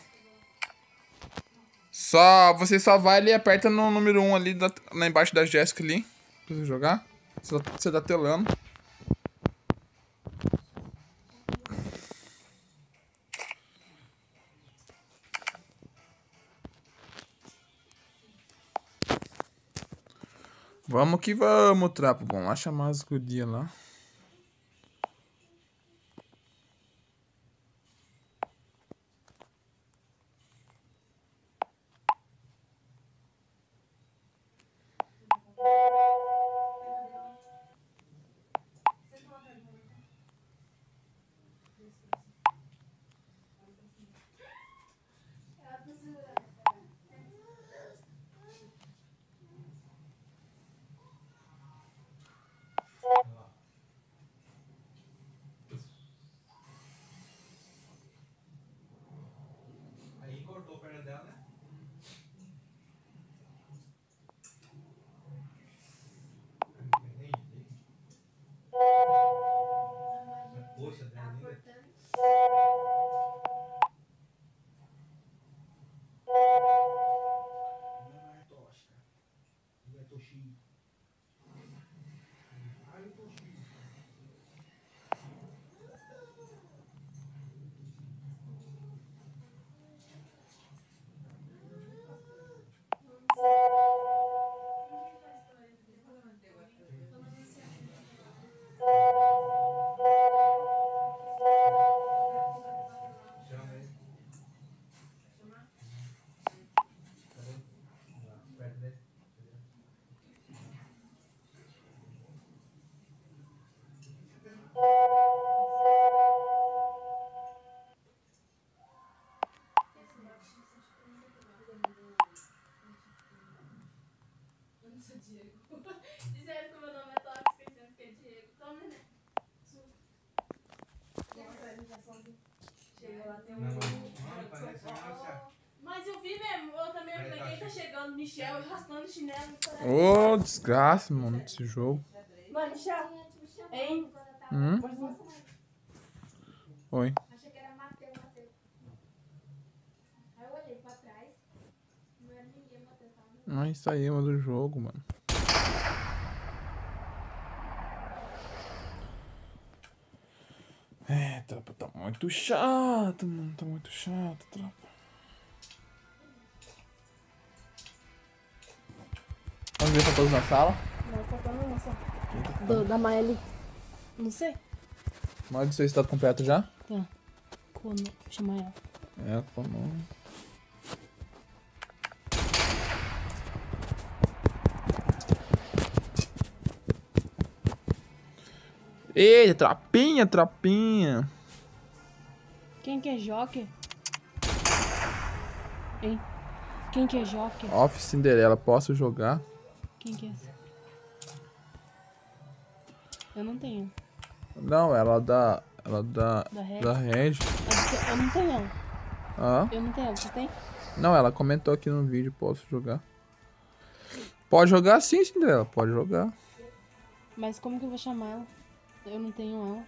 Speaker 2: Só, você só vai ali e aperta no número 1 ali, da, lá embaixo da Jéssica ali. Pra você jogar. Você, você tá telando. Vamos que vamos, trapo. Vamos lá chamar as gurias lá. Desgraça, mano, desse jogo.
Speaker 1: Mano, Michel, hein?
Speaker 2: Hum? Oi.
Speaker 7: Achei que era Mateus, Mateus. Aí eu olhei pra trás, não
Speaker 2: isso aí é uma do jogo, mano. É, tropa, tá muito chato, mano. Tá muito chato, tropa. Vamos ver pra todos na sala.
Speaker 1: Não, faltando uma só. Do, da Maia ali. Não sei.
Speaker 2: Morde seu estado completo já?
Speaker 1: Tá. Como chamar ela?
Speaker 2: É, como. Eita, trapinha, trapinha.
Speaker 1: Quem que é Joker? Hein? Quem que é Joker?
Speaker 2: Off Cinderela, posso jogar?
Speaker 1: Quem que é essa? Eu não tenho.
Speaker 2: Não, ela dá. Ela dá.
Speaker 1: Da Red?
Speaker 2: Da.
Speaker 1: Eu não tenho ela.
Speaker 2: Ah,
Speaker 1: Eu não tenho. Você tem?
Speaker 2: não, ela comentou aqui no vídeo, posso jogar. Pode jogar sim, Cinderela, pode jogar.
Speaker 1: Mas como que eu vou chamar ela? Eu não tenho ela.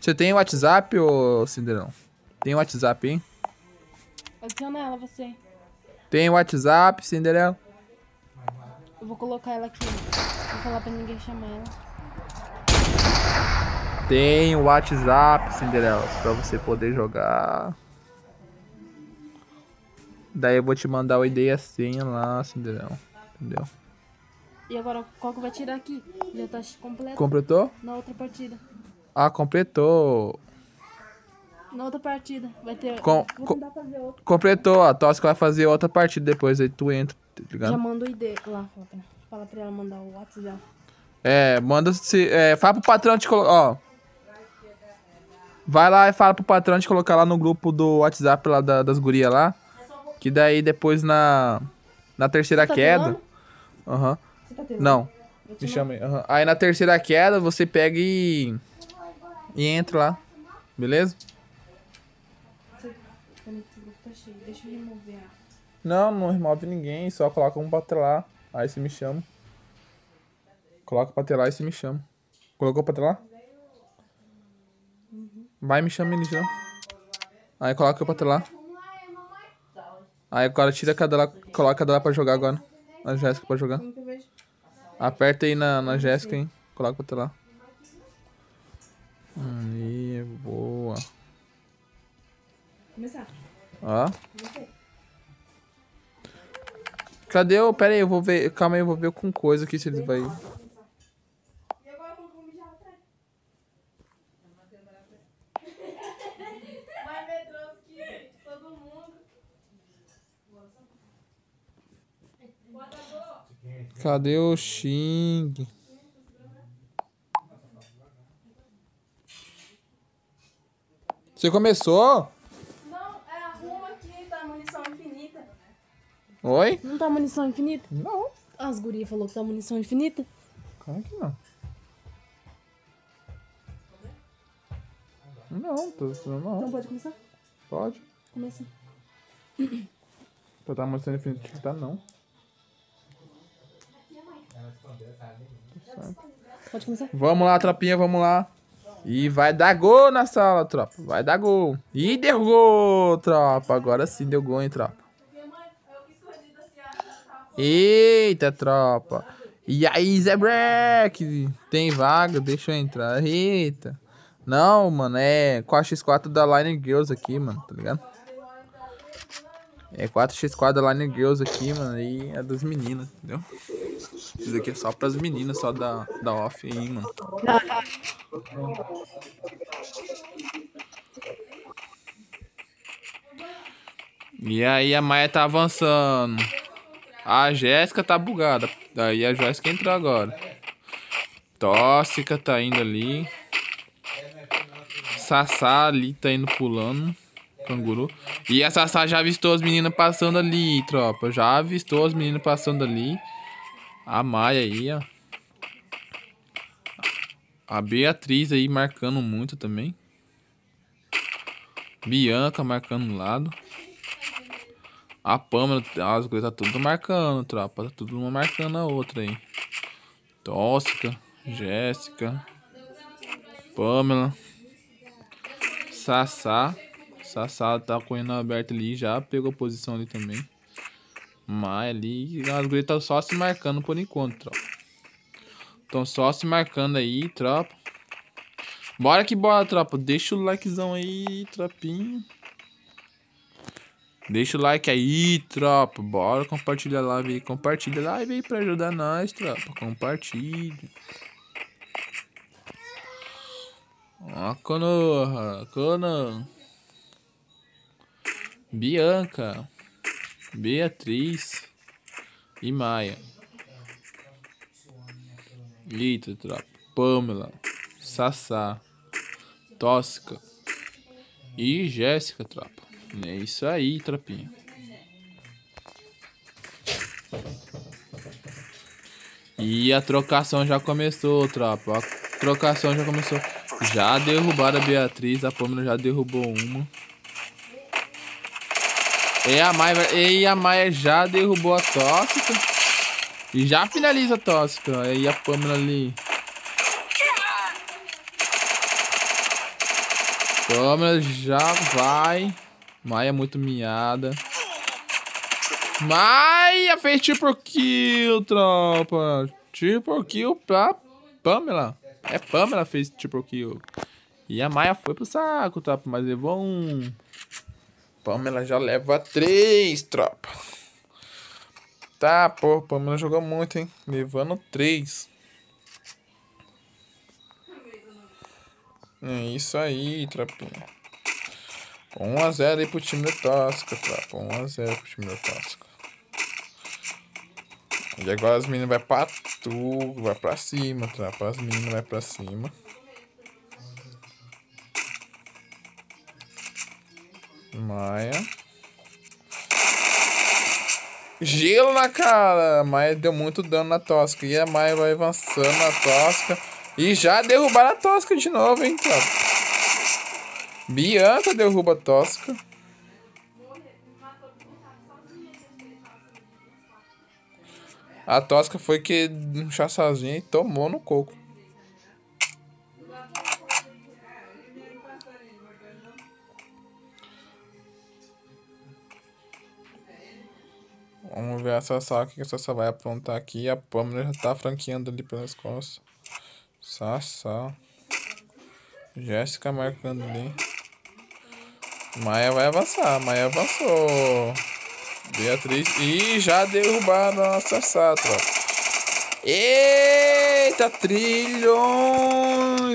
Speaker 2: Você tem WhatsApp, ô Cinderão? Tem WhatsApp, hein?
Speaker 1: Adiciona ela, você.
Speaker 2: Tem WhatsApp, Cinderela?
Speaker 1: Eu vou colocar ela aqui. Vou falar pra ninguém chamar ela.
Speaker 2: Tem o WhatsApp, Cinderela, pra você poder jogar. Daí eu vou te mandar o ID e a senha lá, Cinderela. Entendeu?
Speaker 1: E agora, qual que vai tirar aqui? Já tá completo.
Speaker 2: Completou?
Speaker 1: Na outra partida.
Speaker 2: Ah, completou.
Speaker 1: Na outra partida. Vai ter.
Speaker 2: Com-
Speaker 1: Vou
Speaker 2: com-
Speaker 1: tentar fazer outra.
Speaker 2: Completou, a Tosca vai fazer outra partida depois, aí tu entra, tá
Speaker 1: Já
Speaker 2: ligado?
Speaker 1: manda o ID lá. Fala pra, fala pra ela mandar o WhatsApp dela.
Speaker 2: É, manda se. É, fala pro patrão te colocar. Ó. Vai lá e fala pro patrão te colocar lá no grupo do WhatsApp lá da- das gurias lá. Que daí depois na. Na terceira
Speaker 1: Tá
Speaker 2: queda. Aham.
Speaker 1: Você tá?
Speaker 2: Não. Me chama aí. aham. Aí na terceira queda você pega e. E entra lá. Beleza?
Speaker 1: mandar- Peraí, que o grupo tá cheio. Deixa eu remover a.
Speaker 2: Não, não remove ninguém, só coloca um pra telar. Aí você me chama. Coloca pra telar e você me chama. Colocou pra telar? Vai me chama ele já. Aí coloca pra telar. Aí agora tira cada lá, coloca cada lá pra jogar agora. A Jéssica pra jogar. Aperta aí na, na Jéssica, hein? Coloca pra telar. Aí, boa.
Speaker 1: Começar.
Speaker 2: Ó. Cadê o. Pera aí, eu vou ver. Calma aí, eu vou ver com coisa aqui se eles vai. Cadê o Xing? Você começou? Oi?
Speaker 1: Não tá munição infinita?
Speaker 2: Não.
Speaker 1: As gurias falou que tá munição infinita.
Speaker 2: Claro que não. Não, tô,
Speaker 1: Então
Speaker 2: não.
Speaker 1: pode começar?
Speaker 2: Pode.
Speaker 1: Começa.
Speaker 2: Pra tá mostrando infinito, tá não.
Speaker 1: Pode começar?
Speaker 2: Vamos lá, tropinha, vamos lá. E vai dar gol na sala, tropa. Vai dar gol. E deu gol, tropa. Agora sim deu gol, hein, tropa. Eita, tropa. E aí, Zé Breck? Tem vaga? Deixa eu entrar. Eita. Não, mano, é 4x4 da Line Girls aqui, mano, tá ligado? É 4x4 da Line Girls aqui, mano, e é das meninas, entendeu? Isso aqui é só pras meninas, só da, da off aí, mano. E aí a Maia tá avançando. A Jéssica tá bugada. Daí a Jéssica entrou agora. Tóxica tá indo ali. Sassá ali tá indo pulando. Canguru. E a Sassá já avistou as meninas passando ali, tropa. Já avistou as meninas passando ali. A Maia aí, ó. A Beatriz aí marcando muito também. Bianca marcando um lado. A Pâmela, as coisas tá tudo marcando, tropa. Tá tudo uma marcando a outra aí. Tóxica, Jéssica, Pâmela, Sassá. Sassá tá correndo aberto ali, já pegou posição ali também. Maia ali. As gurias tá só se marcando por enquanto, tropa. Estão só se marcando aí, tropa. Bora que bora, tropa. Deixa o likezão aí, tropinha. Deixa o like aí, tropa. Bora compartilhar a live aí. Compartilha a live aí pra ajudar nós, tropa. Compartilha. Ó, Konoha. Kono. Bianca. Beatriz. E Maia. Eita, tropa. Pamela. Sassá. Tóxica. E Jéssica, tropa. É isso aí, tropinha. E a trocação já começou, tropa. A trocação já começou. Já derrubaram a Beatriz, a Pâmela já derrubou uma. E a Maia, e a Maia já derrubou a Tóxica. E já finaliza a Tóxica. Aí a Pâmela ali. Câmera já vai. Maia muito miada. Maia fez triple kill, tropa. Triple kill pra Pamela. É Pamela fez triple kill. E a Maia foi pro saco, tropa. Mas levou um. Pamela já leva três, tropa. Tá, pô, Pamela jogou muito, hein? Levando três. É isso aí, tropinha. 1x0 aí pro time do Tosca, tropa. 1x0 pro time do Tosca. E agora as meninas vai pra tu, vai pra cima, tropa. As meninas vai pra cima. Maia. Gelo na cara. Maia deu muito dano na Tosca. E a Maia vai avançando na Tosca. E já derrubaram a Tosca de novo, hein, tropa. Bianca derruba a Tosca. A Tosca foi que um chá sozinha e tomou no coco. Vamos ver a Sassá, o que a Sassá vai aprontar aqui. A Pamela já tá franqueando ali pelas costas. Sassá. Jéssica marcando ali. Maia vai avançar. Maia avançou. Beatriz. E já derrubaram a nossa Sassá, Eita, trilhões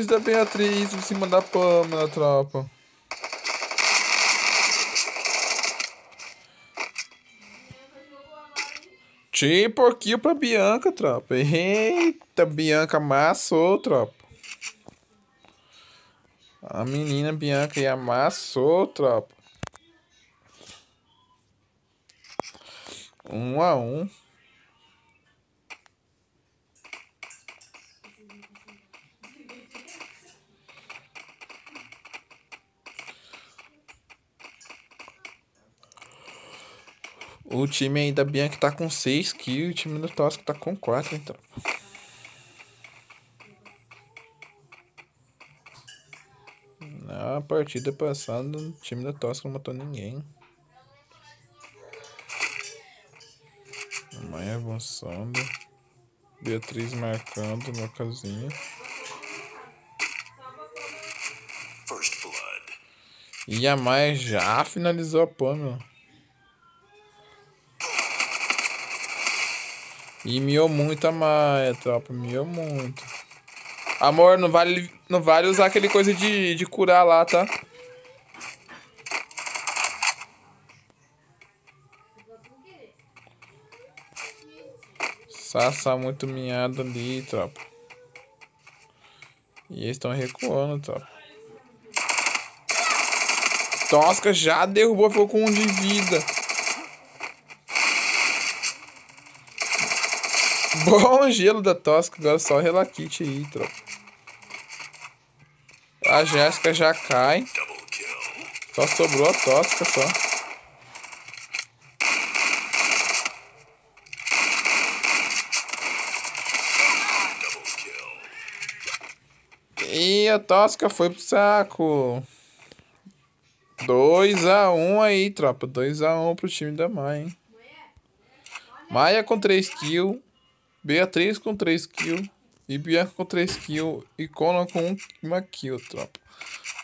Speaker 2: da Beatriz em cima da Pamela, tropa. Tipo kill pra Bianca, tropa. Eita, Bianca amassou, tropa. A menina Bianca e amassou, tropa. Um a um. O time aí da Bianca tá com 6 kills, o time do Tosco tá com 4, então. Partida passada, o time da Tosca não matou ninguém. Maia avançando. Beatriz marcando na casinha. E a Maia já finalizou a Pamela. E miou muito a Maia, tropa. Miou muito. Amor, não vale, não vale usar aquele coisa de, de curar lá, tá? Sassa muito minhado ali, tropa. E eles estão recuando, tropa. Tosca já derrubou, ficou com um de vida. Bom gelo da Tosca, agora só relaquite aí, tropa. A Jéssica já cai. Só sobrou a Tosca, só. E a Tosca foi pro saco. 2x1 um aí, tropa. 2x1 um pro time da hein? Maia com 3 kills. Beatriz com 3 kills. E Bianca com 3 kills. E Conan com 1 kill, tropa.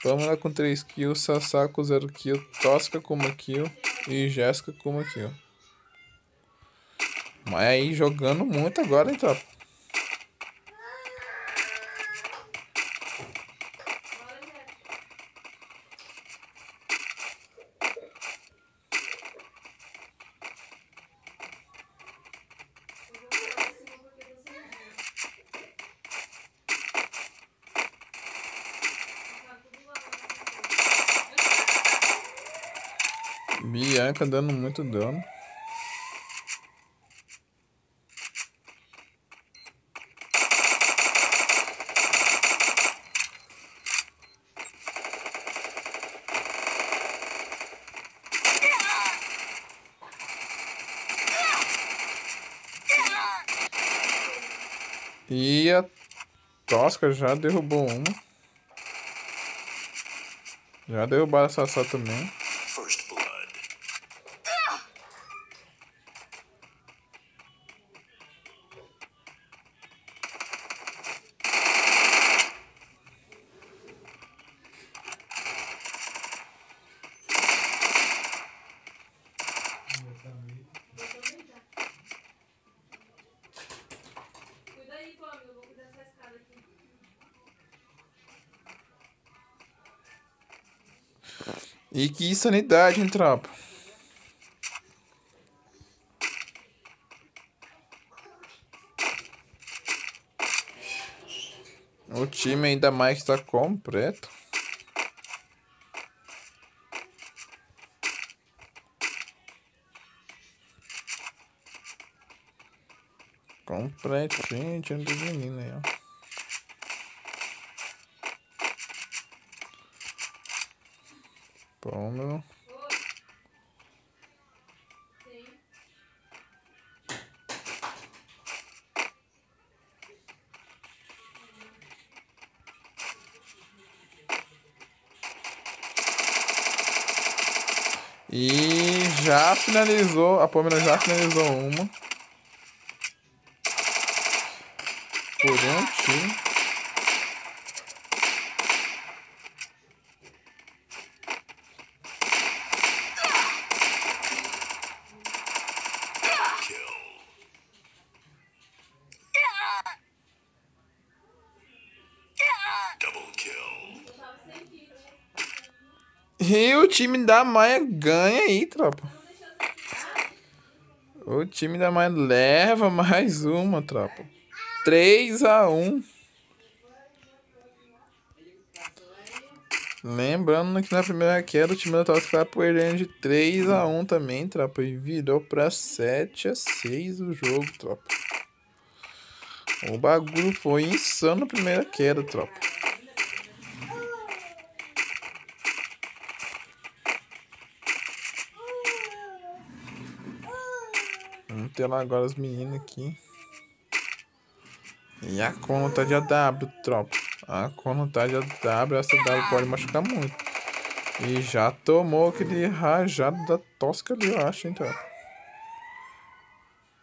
Speaker 2: Pamela com 3 kills. Sassá com 0 kill. Tosca com 1 kill. E Jéssica com 1 kill. Maia aí jogando muito agora, hein, tropa. Bianca dando muito dano. E a Tosca já derrubou uma. Já derrubaram a Sassá também. Que insanidade, hein, tropa? O time ainda mais está completo. Completinho, time do menino aí, ó. Pômelo. E já finalizou, a Pômela já finalizou uma. Por um time. Time da Maia ganha aí, tropa. O time da Maia leva mais uma, tropa. 3 a 1 Lembrando que na primeira queda o time da Tosca estava perdendo de 3 a 1 também, tropa. E virou pra 7 a 6 o jogo, tropa. O bagulho foi insano na primeira queda, tropa. Lá agora os meninos aqui. E a conta de AW, tropa. A conta de AW, essa W pode machucar muito. E já tomou aquele rajado da tosca ali, eu acho, tropa.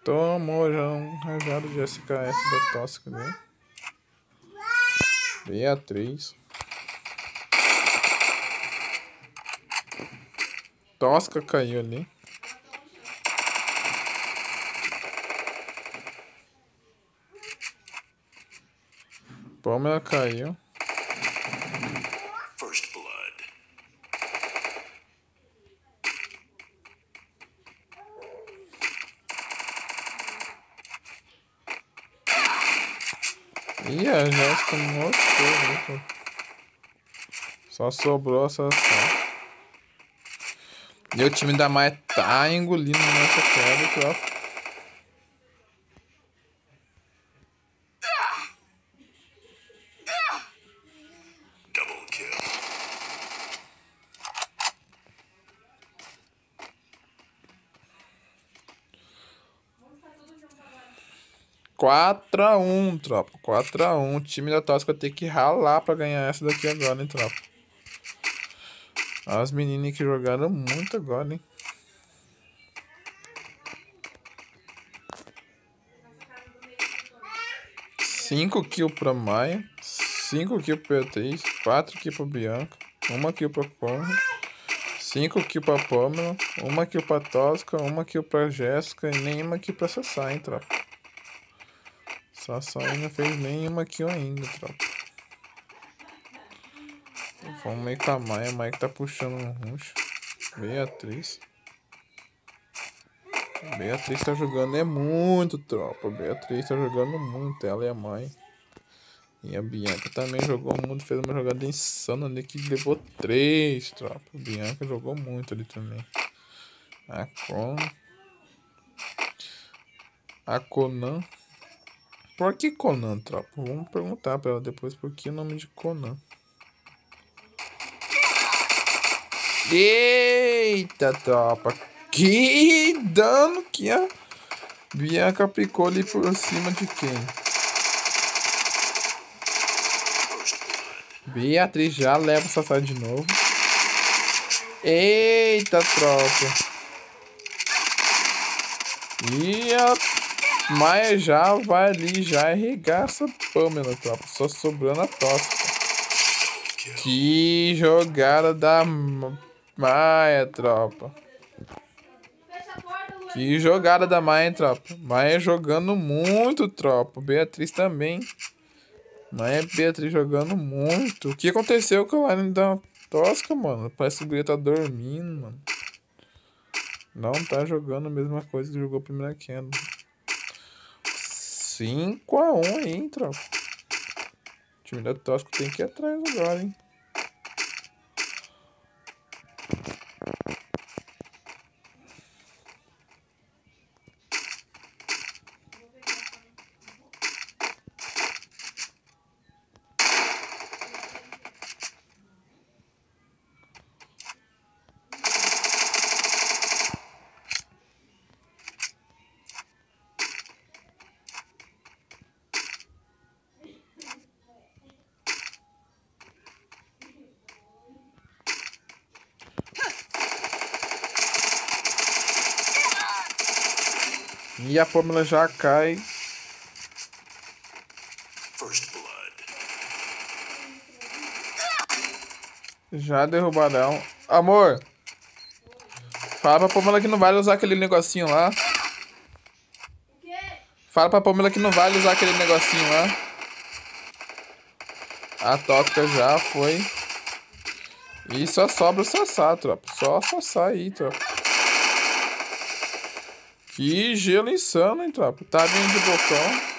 Speaker 2: Tomou já um rajado de SKS da tosca ali. Beatriz. Tosca caiu ali. Pâmela caiu.
Speaker 8: First blood.
Speaker 2: Ih, a Jéssica mostrou, né? Só sobrou a Sassá. E o time da Maia tá engolindo nessa queda, tropa.
Speaker 8: Double
Speaker 2: 4 a 1, tropa. 4 a 1. O time da Tóxica vai ter que ralar pra ganhar essa daqui agora, hein, tropa. As meninas que jogaram muito agora, hein. Cinco kills pra Maia. 5 kills pra Beatriz, 4 kills pra Bianca, 1 kill pra Pamela, 5 kills pra Pamela, 1 kill pra Tosca, 1 kill pra Jéssica e nenhuma kill pra Sassá, hein, tropa. Sassá ainda fez nenhuma kill ainda, tropa. Vamos meio com a Maia. A Maia que tá puxando um rush. Beatriz. Beatriz tá jogando é muito, tropa. Beatriz tá jogando muito. Ela e a mãe. E a Bianca também jogou muito. Fez uma jogada insana ali que levou três, tropa. Bianca jogou muito ali também. A Con. A Conan. Por que Conan, tropa? Vamos perguntar pra ela depois por que o nome de Conan. Eita, tropa. Que dano que a Bianca aplicou ali por cima de quem? Beatriz já leva o Sassá de novo. Eita, tropa. E a Maia já vai ali, já arregaça a Pamela, tropa. Só sobrando a Tosca. Que jogada da Ma- Maia, tropa. Que jogada da Maia, tropa. Maia jogando muito, tropa. Beatriz também. Maia e Beatriz jogando muito. O que aconteceu com a line da Tosca, mano? Parece que o Guria tá dormindo, mano. Não tá jogando a mesma coisa que jogou a primeira queda. 5x1 aí, tropa. O time da Tosca tem que ir atrás agora, hein. E a Pamela já cai.
Speaker 8: First blood.
Speaker 2: Já derrubarão. Amor. Fala pra Pamela que não vale usar aquele negocinho lá. Fala pra Pamela que não vale usar aquele negocinho lá. A Tosca já foi. E só sobra o Sassá, tropa. Só Sassá aí, tropa. Que gelo insano, hein, tropa. Tá vindo de botão.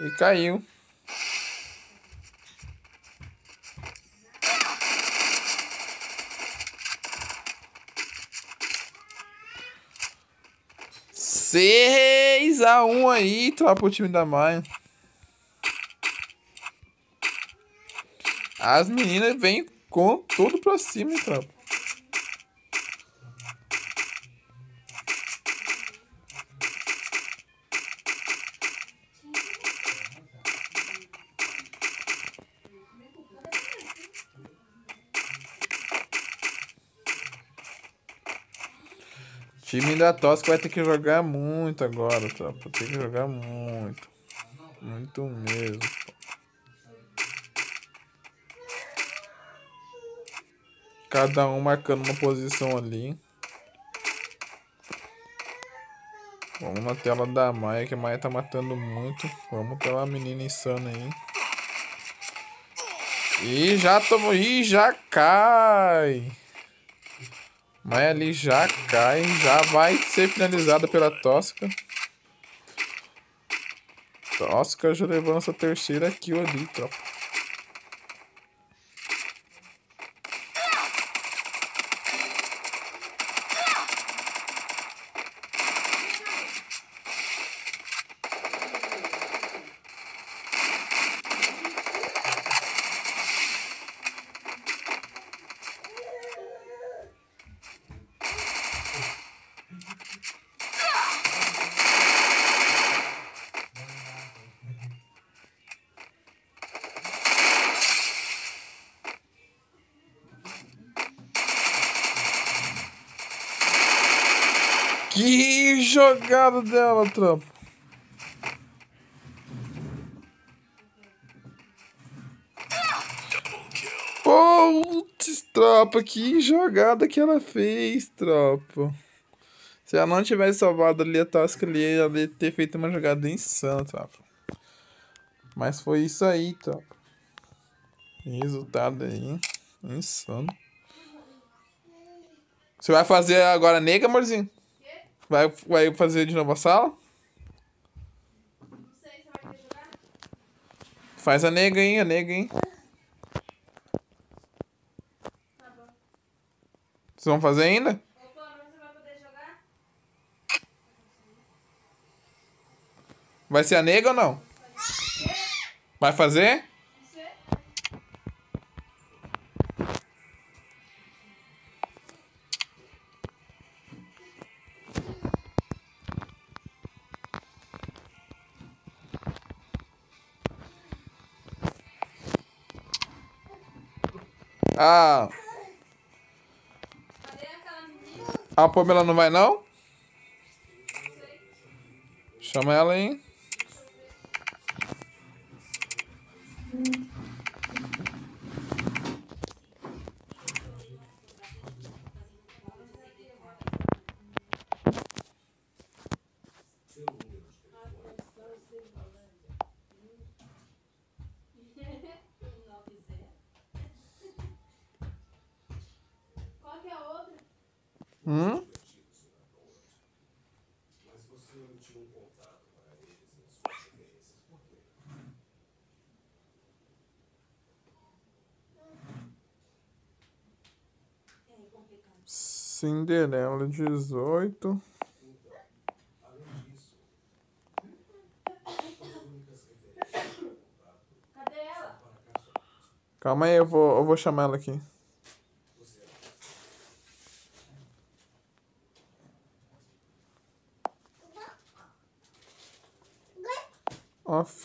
Speaker 2: E caiu. Seis a um aí, tropa, o time da Maia. As meninas vêm com tudo pra cima, tropa. Time da Tosca vai ter que jogar muito agora, tropa. Tem que jogar muito. Muito mesmo. Cada um marcando uma posição ali. Vamos na tela da Maia, que a Maia tá matando muito. Vamos pela menina insana aí. E já tomou. E já cai. Maia ali já cai. Já vai ser finalizada pela Tosca. Tosca já levando essa terceira kill ali, tropa. Jogada dela, tropa. Putz, tropa, que jogada que ela fez, tropa. Se ela não tivesse salvado ali a Tosca ali, ela ia ter feito uma jogada insana, tropa. Mas foi isso aí, tropa. Resultado aí, insano. Você vai fazer agora nega, amorzinho? Vai, vai fazer de novo a sala?
Speaker 7: Não sei, você vai jogar?
Speaker 2: Faz a nega, hein? A nega, hein?
Speaker 7: Tá bom.
Speaker 2: Vocês vão fazer ainda?
Speaker 7: Vai
Speaker 2: ser a nega ou não? Vai fazer? A Pamela não vai não? Chama ela aí. Hum? Cinderela 18.
Speaker 7: Cadê ela?
Speaker 2: Calma aí, eu vou, eu vou chamar ela aqui.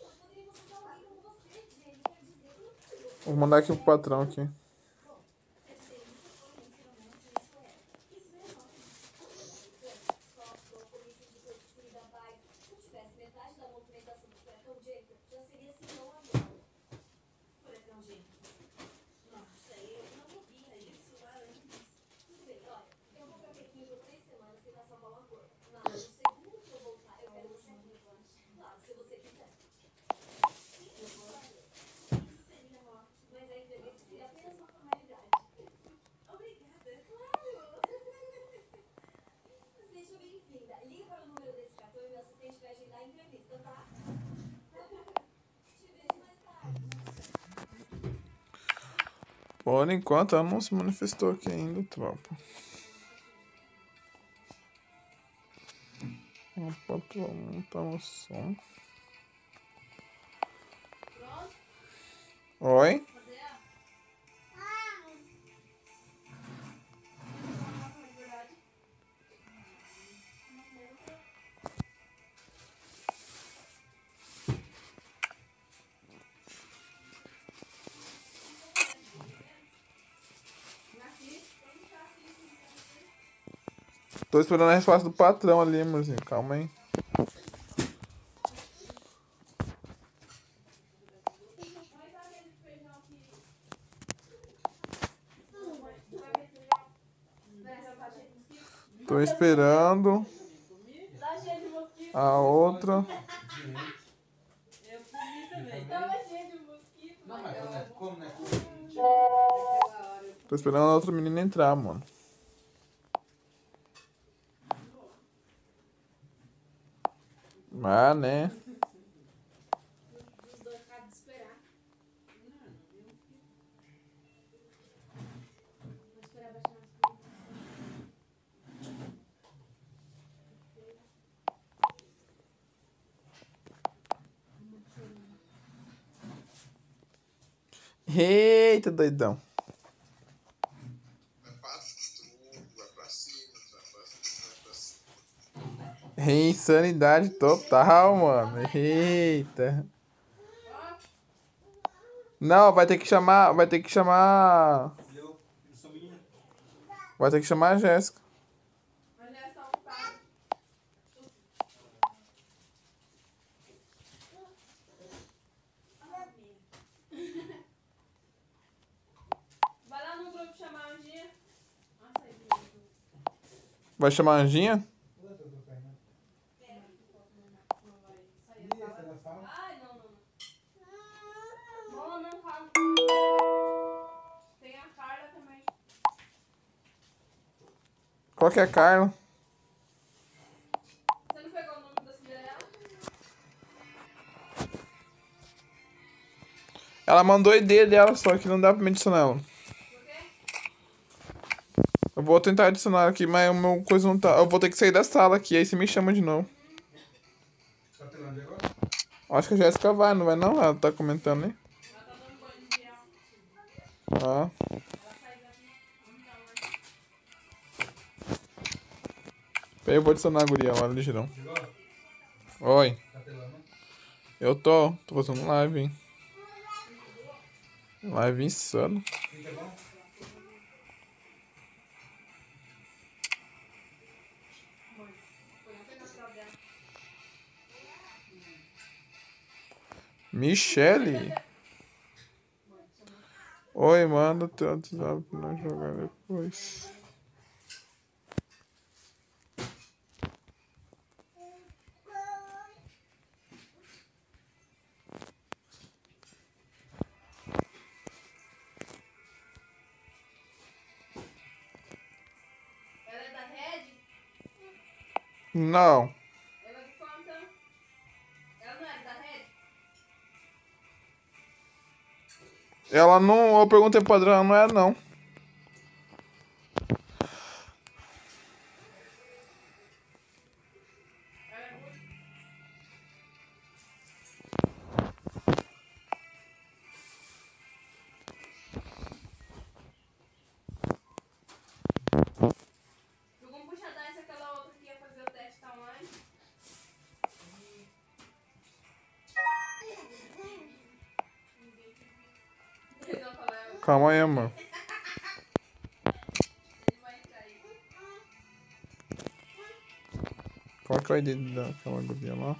Speaker 7: Nós poderíamos usar alguém como você, Jenny. Quer dizer, eu não sei.
Speaker 2: Vou mandar aqui pro patrão aqui.
Speaker 7: Quer dizer, isso foi um ensinamento, isso é. Isso é enorme. Só sou polícia de coisa da paz. Se eu tivesse metade da movimentação do furacão Jacob, já seria assim não agora. Furacão Jacob. Nossa, eu não ouvia isso lá antes. Tudo bem, olha, eu vou pra Pequim por três semanas tentar salvar uma cor. Mas no segundo que eu voltar, eu quero você aqui, Claro, se você quiser. Sim, eu vou. Isso seria ótimo, mas a entrevista seria apenas uma formalidade. Obrigada, claro! Seja bem-vinda. Liga para o número desse cartão e meu assistente vai agendar a entrevista, tá? Te vejo mais tarde.
Speaker 2: Por enquanto, ela não se manifestou aqui ainda, tropa. O patrão não tá no som. Oi? Tô esperando a resposta do patrão ali, mozinho. Calma aí. Tô esperando a outra.
Speaker 6: Eu comi também.
Speaker 1: Tava cheio de mosquito.
Speaker 4: Não, mas como, né?
Speaker 2: Tô esperando a outra menina entrar, mano. Ah, né?
Speaker 7: Os dois ficaram de esperar. Vou esperar baixar as coisas.
Speaker 2: Eita, doidão.
Speaker 8: Vai pra tudo, vai pra cima, vai pra cima, vai pra cima.
Speaker 2: Insanidade total, mano. Eita. Não, vai ter que chamar. Vai ter que chamar. Vai ter que chamar a Jéssica.
Speaker 1: Mas só par. Vai lá no grupo chamar a Angia.
Speaker 2: Vai chamar a Anjinha? Qual que é a Carla?
Speaker 1: Você não pegou o nome da Cinderela?
Speaker 2: Ela mandou ID dela, só que não dá pra me adicionar ela.
Speaker 1: Por quê?
Speaker 2: Eu vou tentar adicionar aqui, mas o meu coisa não tá. Eu vou ter que sair da sala aqui, aí você me chama de novo.
Speaker 4: Tá pelando agora?
Speaker 2: Acho que a Jéssica vai, não vai não? Ela tá comentando, né?
Speaker 1: Ela tá dando banho de.
Speaker 2: Ah. Aí eu vou adicionar a guria lá.
Speaker 4: Chegou?
Speaker 2: Oi. Eu tô. Tô fazendo live, hein? Live insano. Michele. Oi, manda teu WhatsApp pra nós jogar depois. Não.
Speaker 1: Ela é de? Ela não era da Red?
Speaker 2: Ela não. Eu perguntei pro padrão, ela não era não.
Speaker 1: O
Speaker 2: ID daquela guria lá?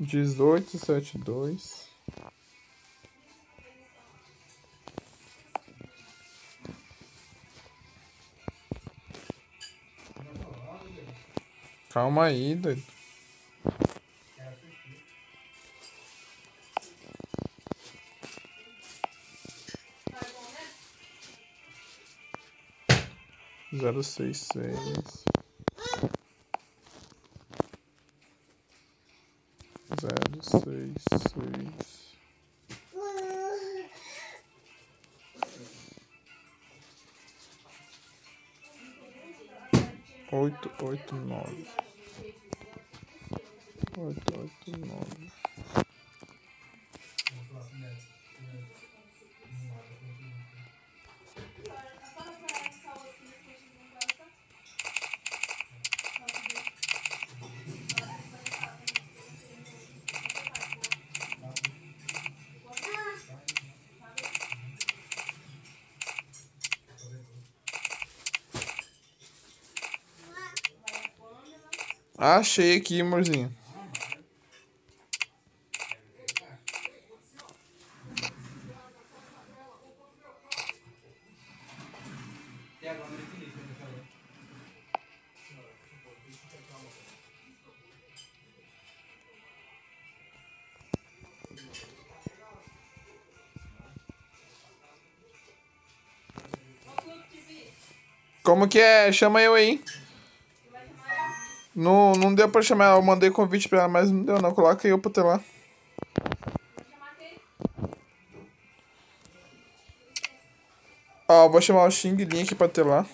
Speaker 2: Dezoito, sete, dois. Calma aí, doido. Zero seis seis. Zero seis seis. Oito, oito, nove. Achei aqui, amorzinho. Como que é? Chama eu aí. Não, não deu pra chamar. Eu mandei convite pra ela, mas não deu não. Coloca eu pra ter lá. Ó, vou chamar o Xing Lin aqui pra ter lá.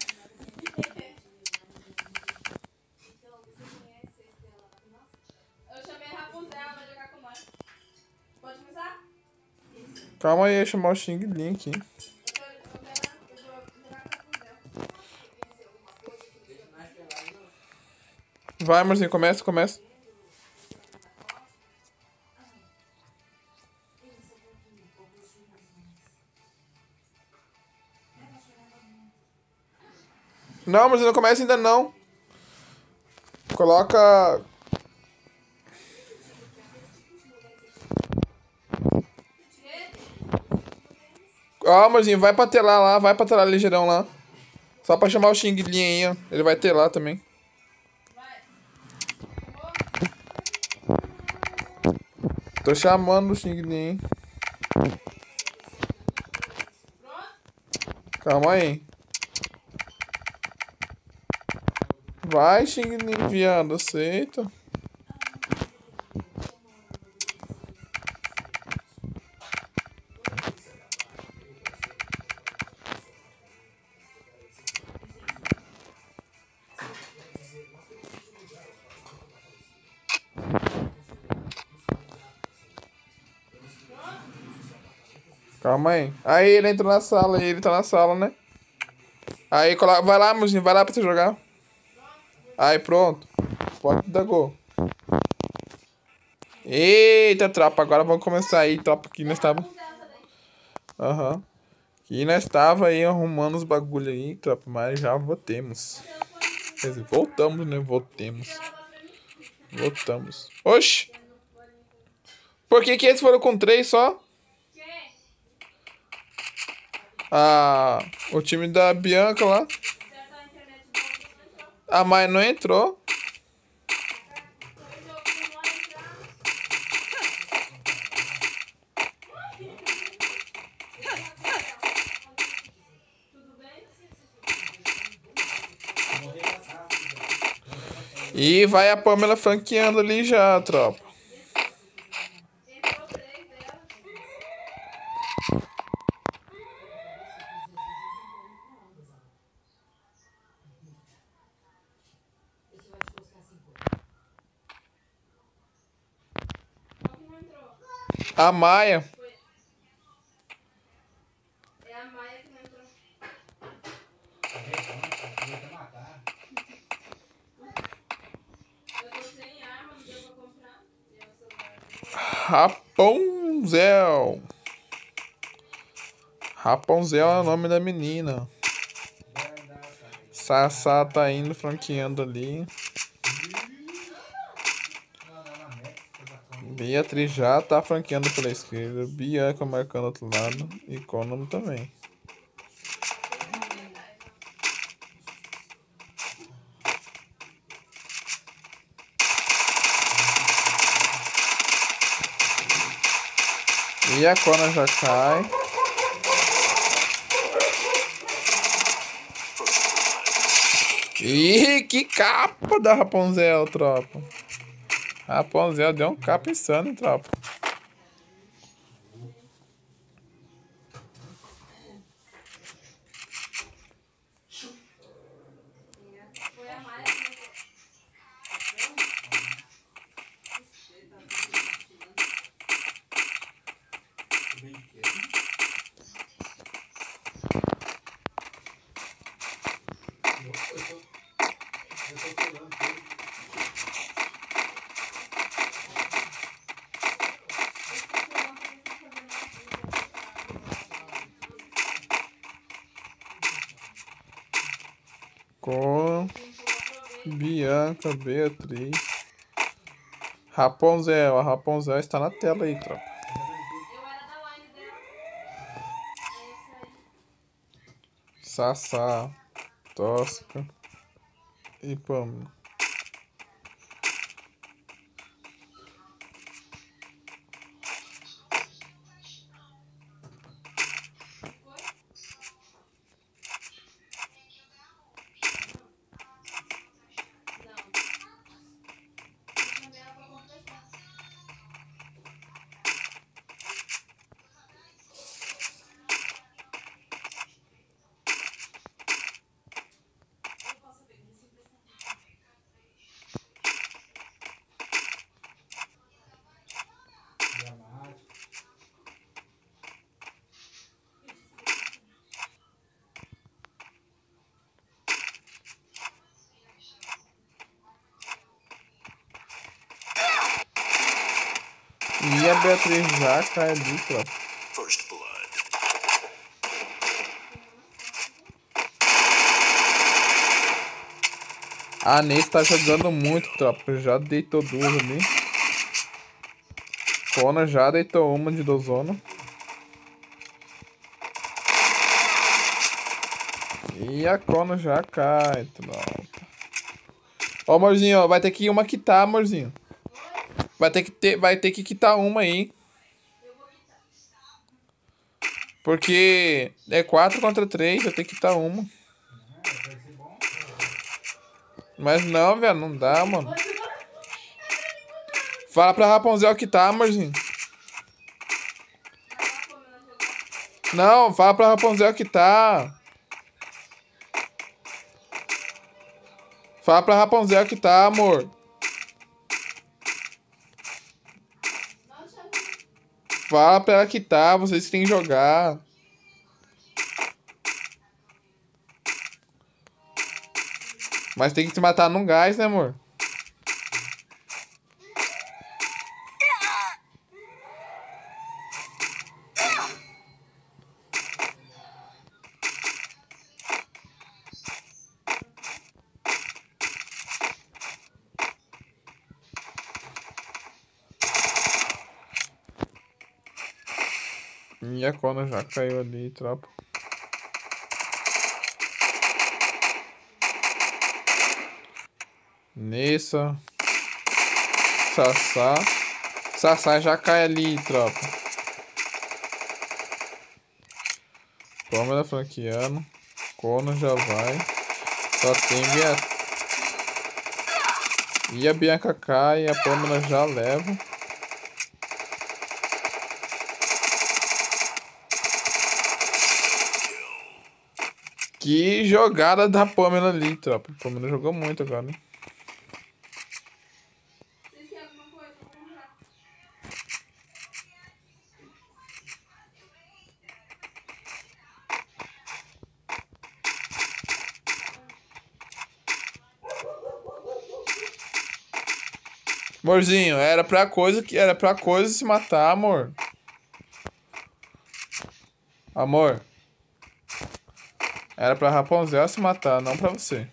Speaker 2: Calma aí, chamar o Xing Lin aqui. Vai, amorzinho, começa, começa. Não, amorzinho, não começa ainda não. Coloca. Ó, amorzinho, vai pra telar lá, vai pra telar ligeirão lá. Só pra chamar o Xing Lin aí, ó. Ele vai lá também. Tô chamando o Xing Lin. Calma aí. Vai, Xing Lin, viado, aceita. Calma aí. Ele entrou na sala, ele tá na sala, né? Aí coloca. Vai lá, mozinho, vai lá pra você jogar. Aí pronto. Pode dar gol. Eita, tropa, agora vamos começar aí, tropa, que nós tava. Aham. Que nós tava aí arrumando os bagulho aí, tropa, mas já votemos. Quer dizer, voltamos, né? Votemos. Voltamos. Oxi! Por que que eles foram com três só? Ah, o time da Bianca lá. A mãe não entrou. E vai a Pamela franqueando ali já, tropa. A Maia.
Speaker 1: É a Maia que não entrou. Eu tô sem arma, não deu pra comprar.
Speaker 2: Rapunzel. Rapunzel é o nome da menina. Sassá tá indo franqueando ali. Beatriz já tá franqueando pela esquerda. Bianca marcando outro lado. E Conan também. E a Conan já cai. Ih, que capa da Rapunzel, tropa. Rapunzel deu um capa insano, tropa. Bianca, Beatriz. Rapunzel, a Rapunzel está na tela aí, tropa. Sassá, Tosca e Pamela. E a Cai ali, tropa.
Speaker 8: First blood.
Speaker 2: A Ney tá jogando muito, tropa. Já deitou duas ali. Kona já deitou uma de dozona. E a Cono já cai, tropa. Ó, amorzinho, ó, vai ter que uma quitar, amorzinho. Vai ter que ter, vai ter que quitar uma aí. Porque é 4 contra 3, vai ter que quitar uma. Mas não, velho, não dá, mano. Fala pra Rapunzel quitar, amorzinho. Não, fala pra Rapunzel quitar. Fala pra Rapunzel que tá, amor. Fala pra ela que tá, vocês que tem que jogar. Mas tem que se matar num gás, né, amor? E a Kona já caiu ali, tropa. Nessa. Sassá. Sassá já cai ali, tropa. Pâmela franqueando. Kona já vai. Só tem Bia... E a Bianca cai, a Pâmela já leva. Que jogada da Pâmela ali, tropa. A Pâmela jogou muito agora, né? Amorzinho, era pra coisa que era pra coisa se matar, amor. Amor. Era pra Rapunzel se matar, não pra você.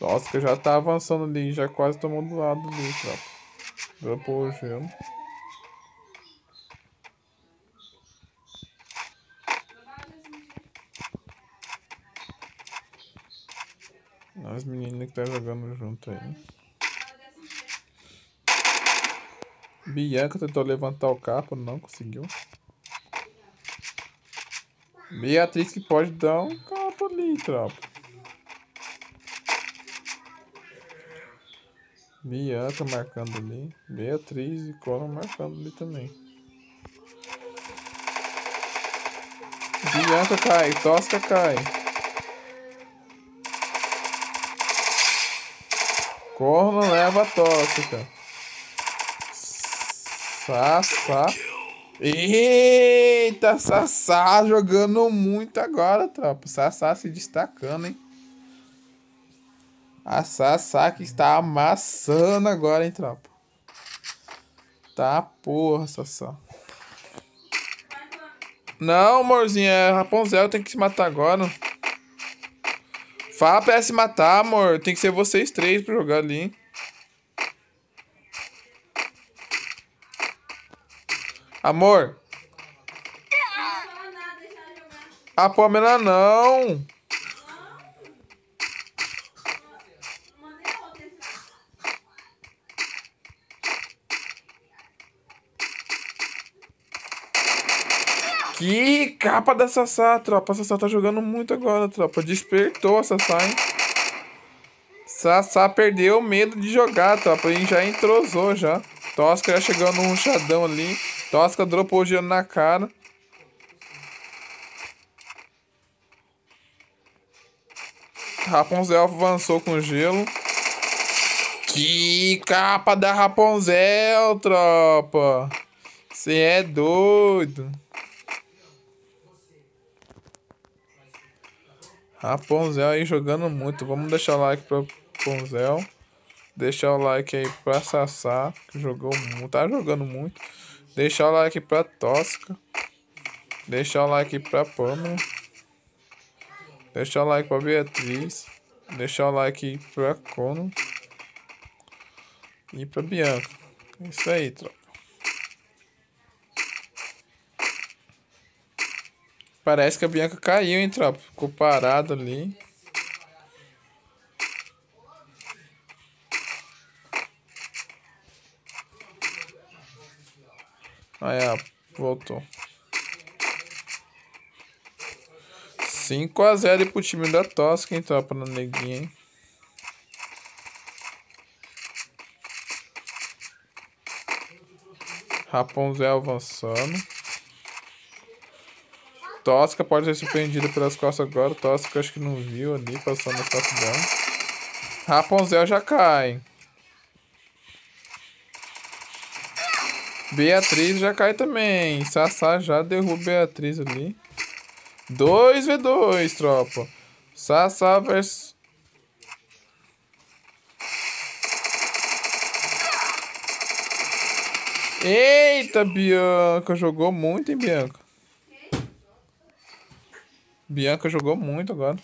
Speaker 2: Nossa, que já tá avançando ali, já quase tomou do lado ali, tropa. Dropou o gelo. As meninas que tá Bianca tentou levantar o capa, não conseguiu. Beatriz que pode dar um capa ali, tropa. Bianca marcando ali. Beatriz e Conan marcando ali também. Bianca cai, Tosca cai. Corno leva a Tosca. Sassá. Eita, Sassá jogando muito agora, tropa. Sassá se destacando, hein? A Sassá que está amassando agora, hein, tropa. Tá porra, Sassá. Não, amorzinho, é Rapunzel, tem que se matar agora. Fala pra ela se matar, amor. Tem que ser vocês três pra jogar ali. Amor. A Pamela não. Que capa da Sassá, tropa. A Sassá tá jogando muito agora, tropa. Despertou a Sassá, hein? Sassá perdeu o medo de jogar, tropa. E já entrosou, já. Tosca já chegando no ruchadão ali. Tosca dropou o gelo na cara. Rapunzel avançou com gelo. Que capa da Rapunzel, tropa. Você é doido. Rapunzel aí jogando muito. Vamos deixar o like pra Rapunzel. Deixar o like aí pra Sassá, que jogou muito. Tá jogando muito. Deixar o like pra Tosca. Deixar o like pra Pâmela. Deixa o like pra Beatriz. Deixa o like pra Cono. E pra Bianca. É isso aí, tropa. Parece que a Bianca caiu, hein, tropa. Ficou parada ali. Aí, ó, voltou. 5x0 pro time da Tosca, hein, tropa, na neguinha, hein. Rapunzel avançando. Tosca pode ser surpreendida pelas costas agora. Tosca acho que não viu ali, passando nas costas dela. Rapunzel já cai. Beatriz já cai também. Sassá já derruba Beatriz ali. 2v2, tropa. Sassá versus... Eita, Bianca. Jogou muito, hein, Bianca? Bianca jogou muito agora.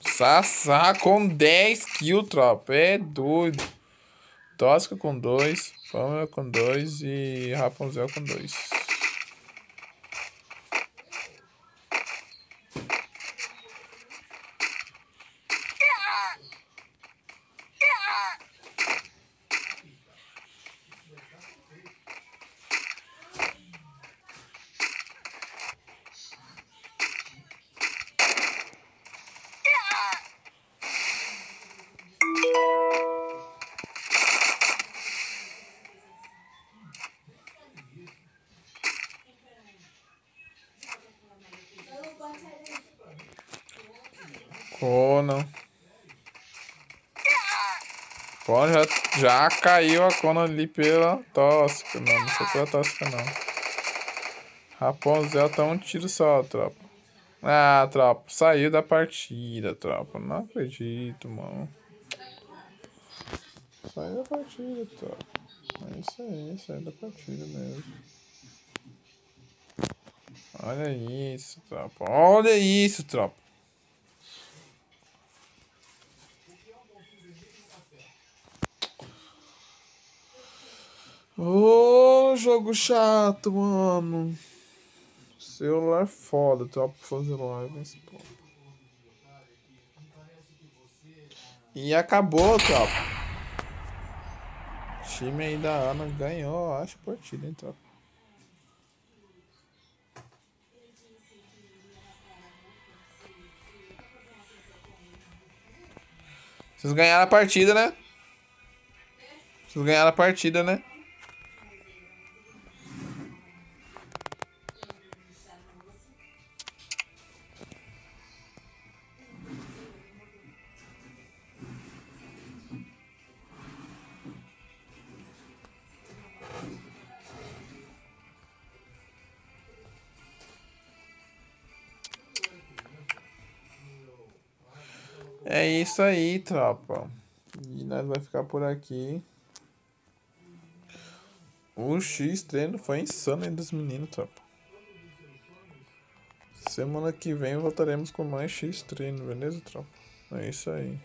Speaker 2: Sassá com 10 kills, tropa. É doido. Tosca com 2. Pamela com 2 e Rapunzel com 2. Conan. Conan já caiu a Conan ali pela tóxica. Não, não foi pela tóxica não. Rapunzel tá um tiro só, tropa. Ah, tropa. Saiu da partida, tropa. Não acredito, mano. Saiu da partida, tropa. É isso aí, saiu da partida mesmo. Olha isso, tropa. Olha isso, tropa. Ô, jogo chato, mano. Celular foda, tropa pra fazer live nesse ponto. E acabou, tropa. O time aí da Ana ganhou, acho, a partida, hein, tropa. Vocês ganharam a partida, né? Vocês ganharam a partida, né? Isso aí, tropa. E nós vai ficar por aqui. O X treino foi insano aí dos meninos, tropa. Semana que vem voltaremos com mais X treino, beleza, tropa? É isso aí.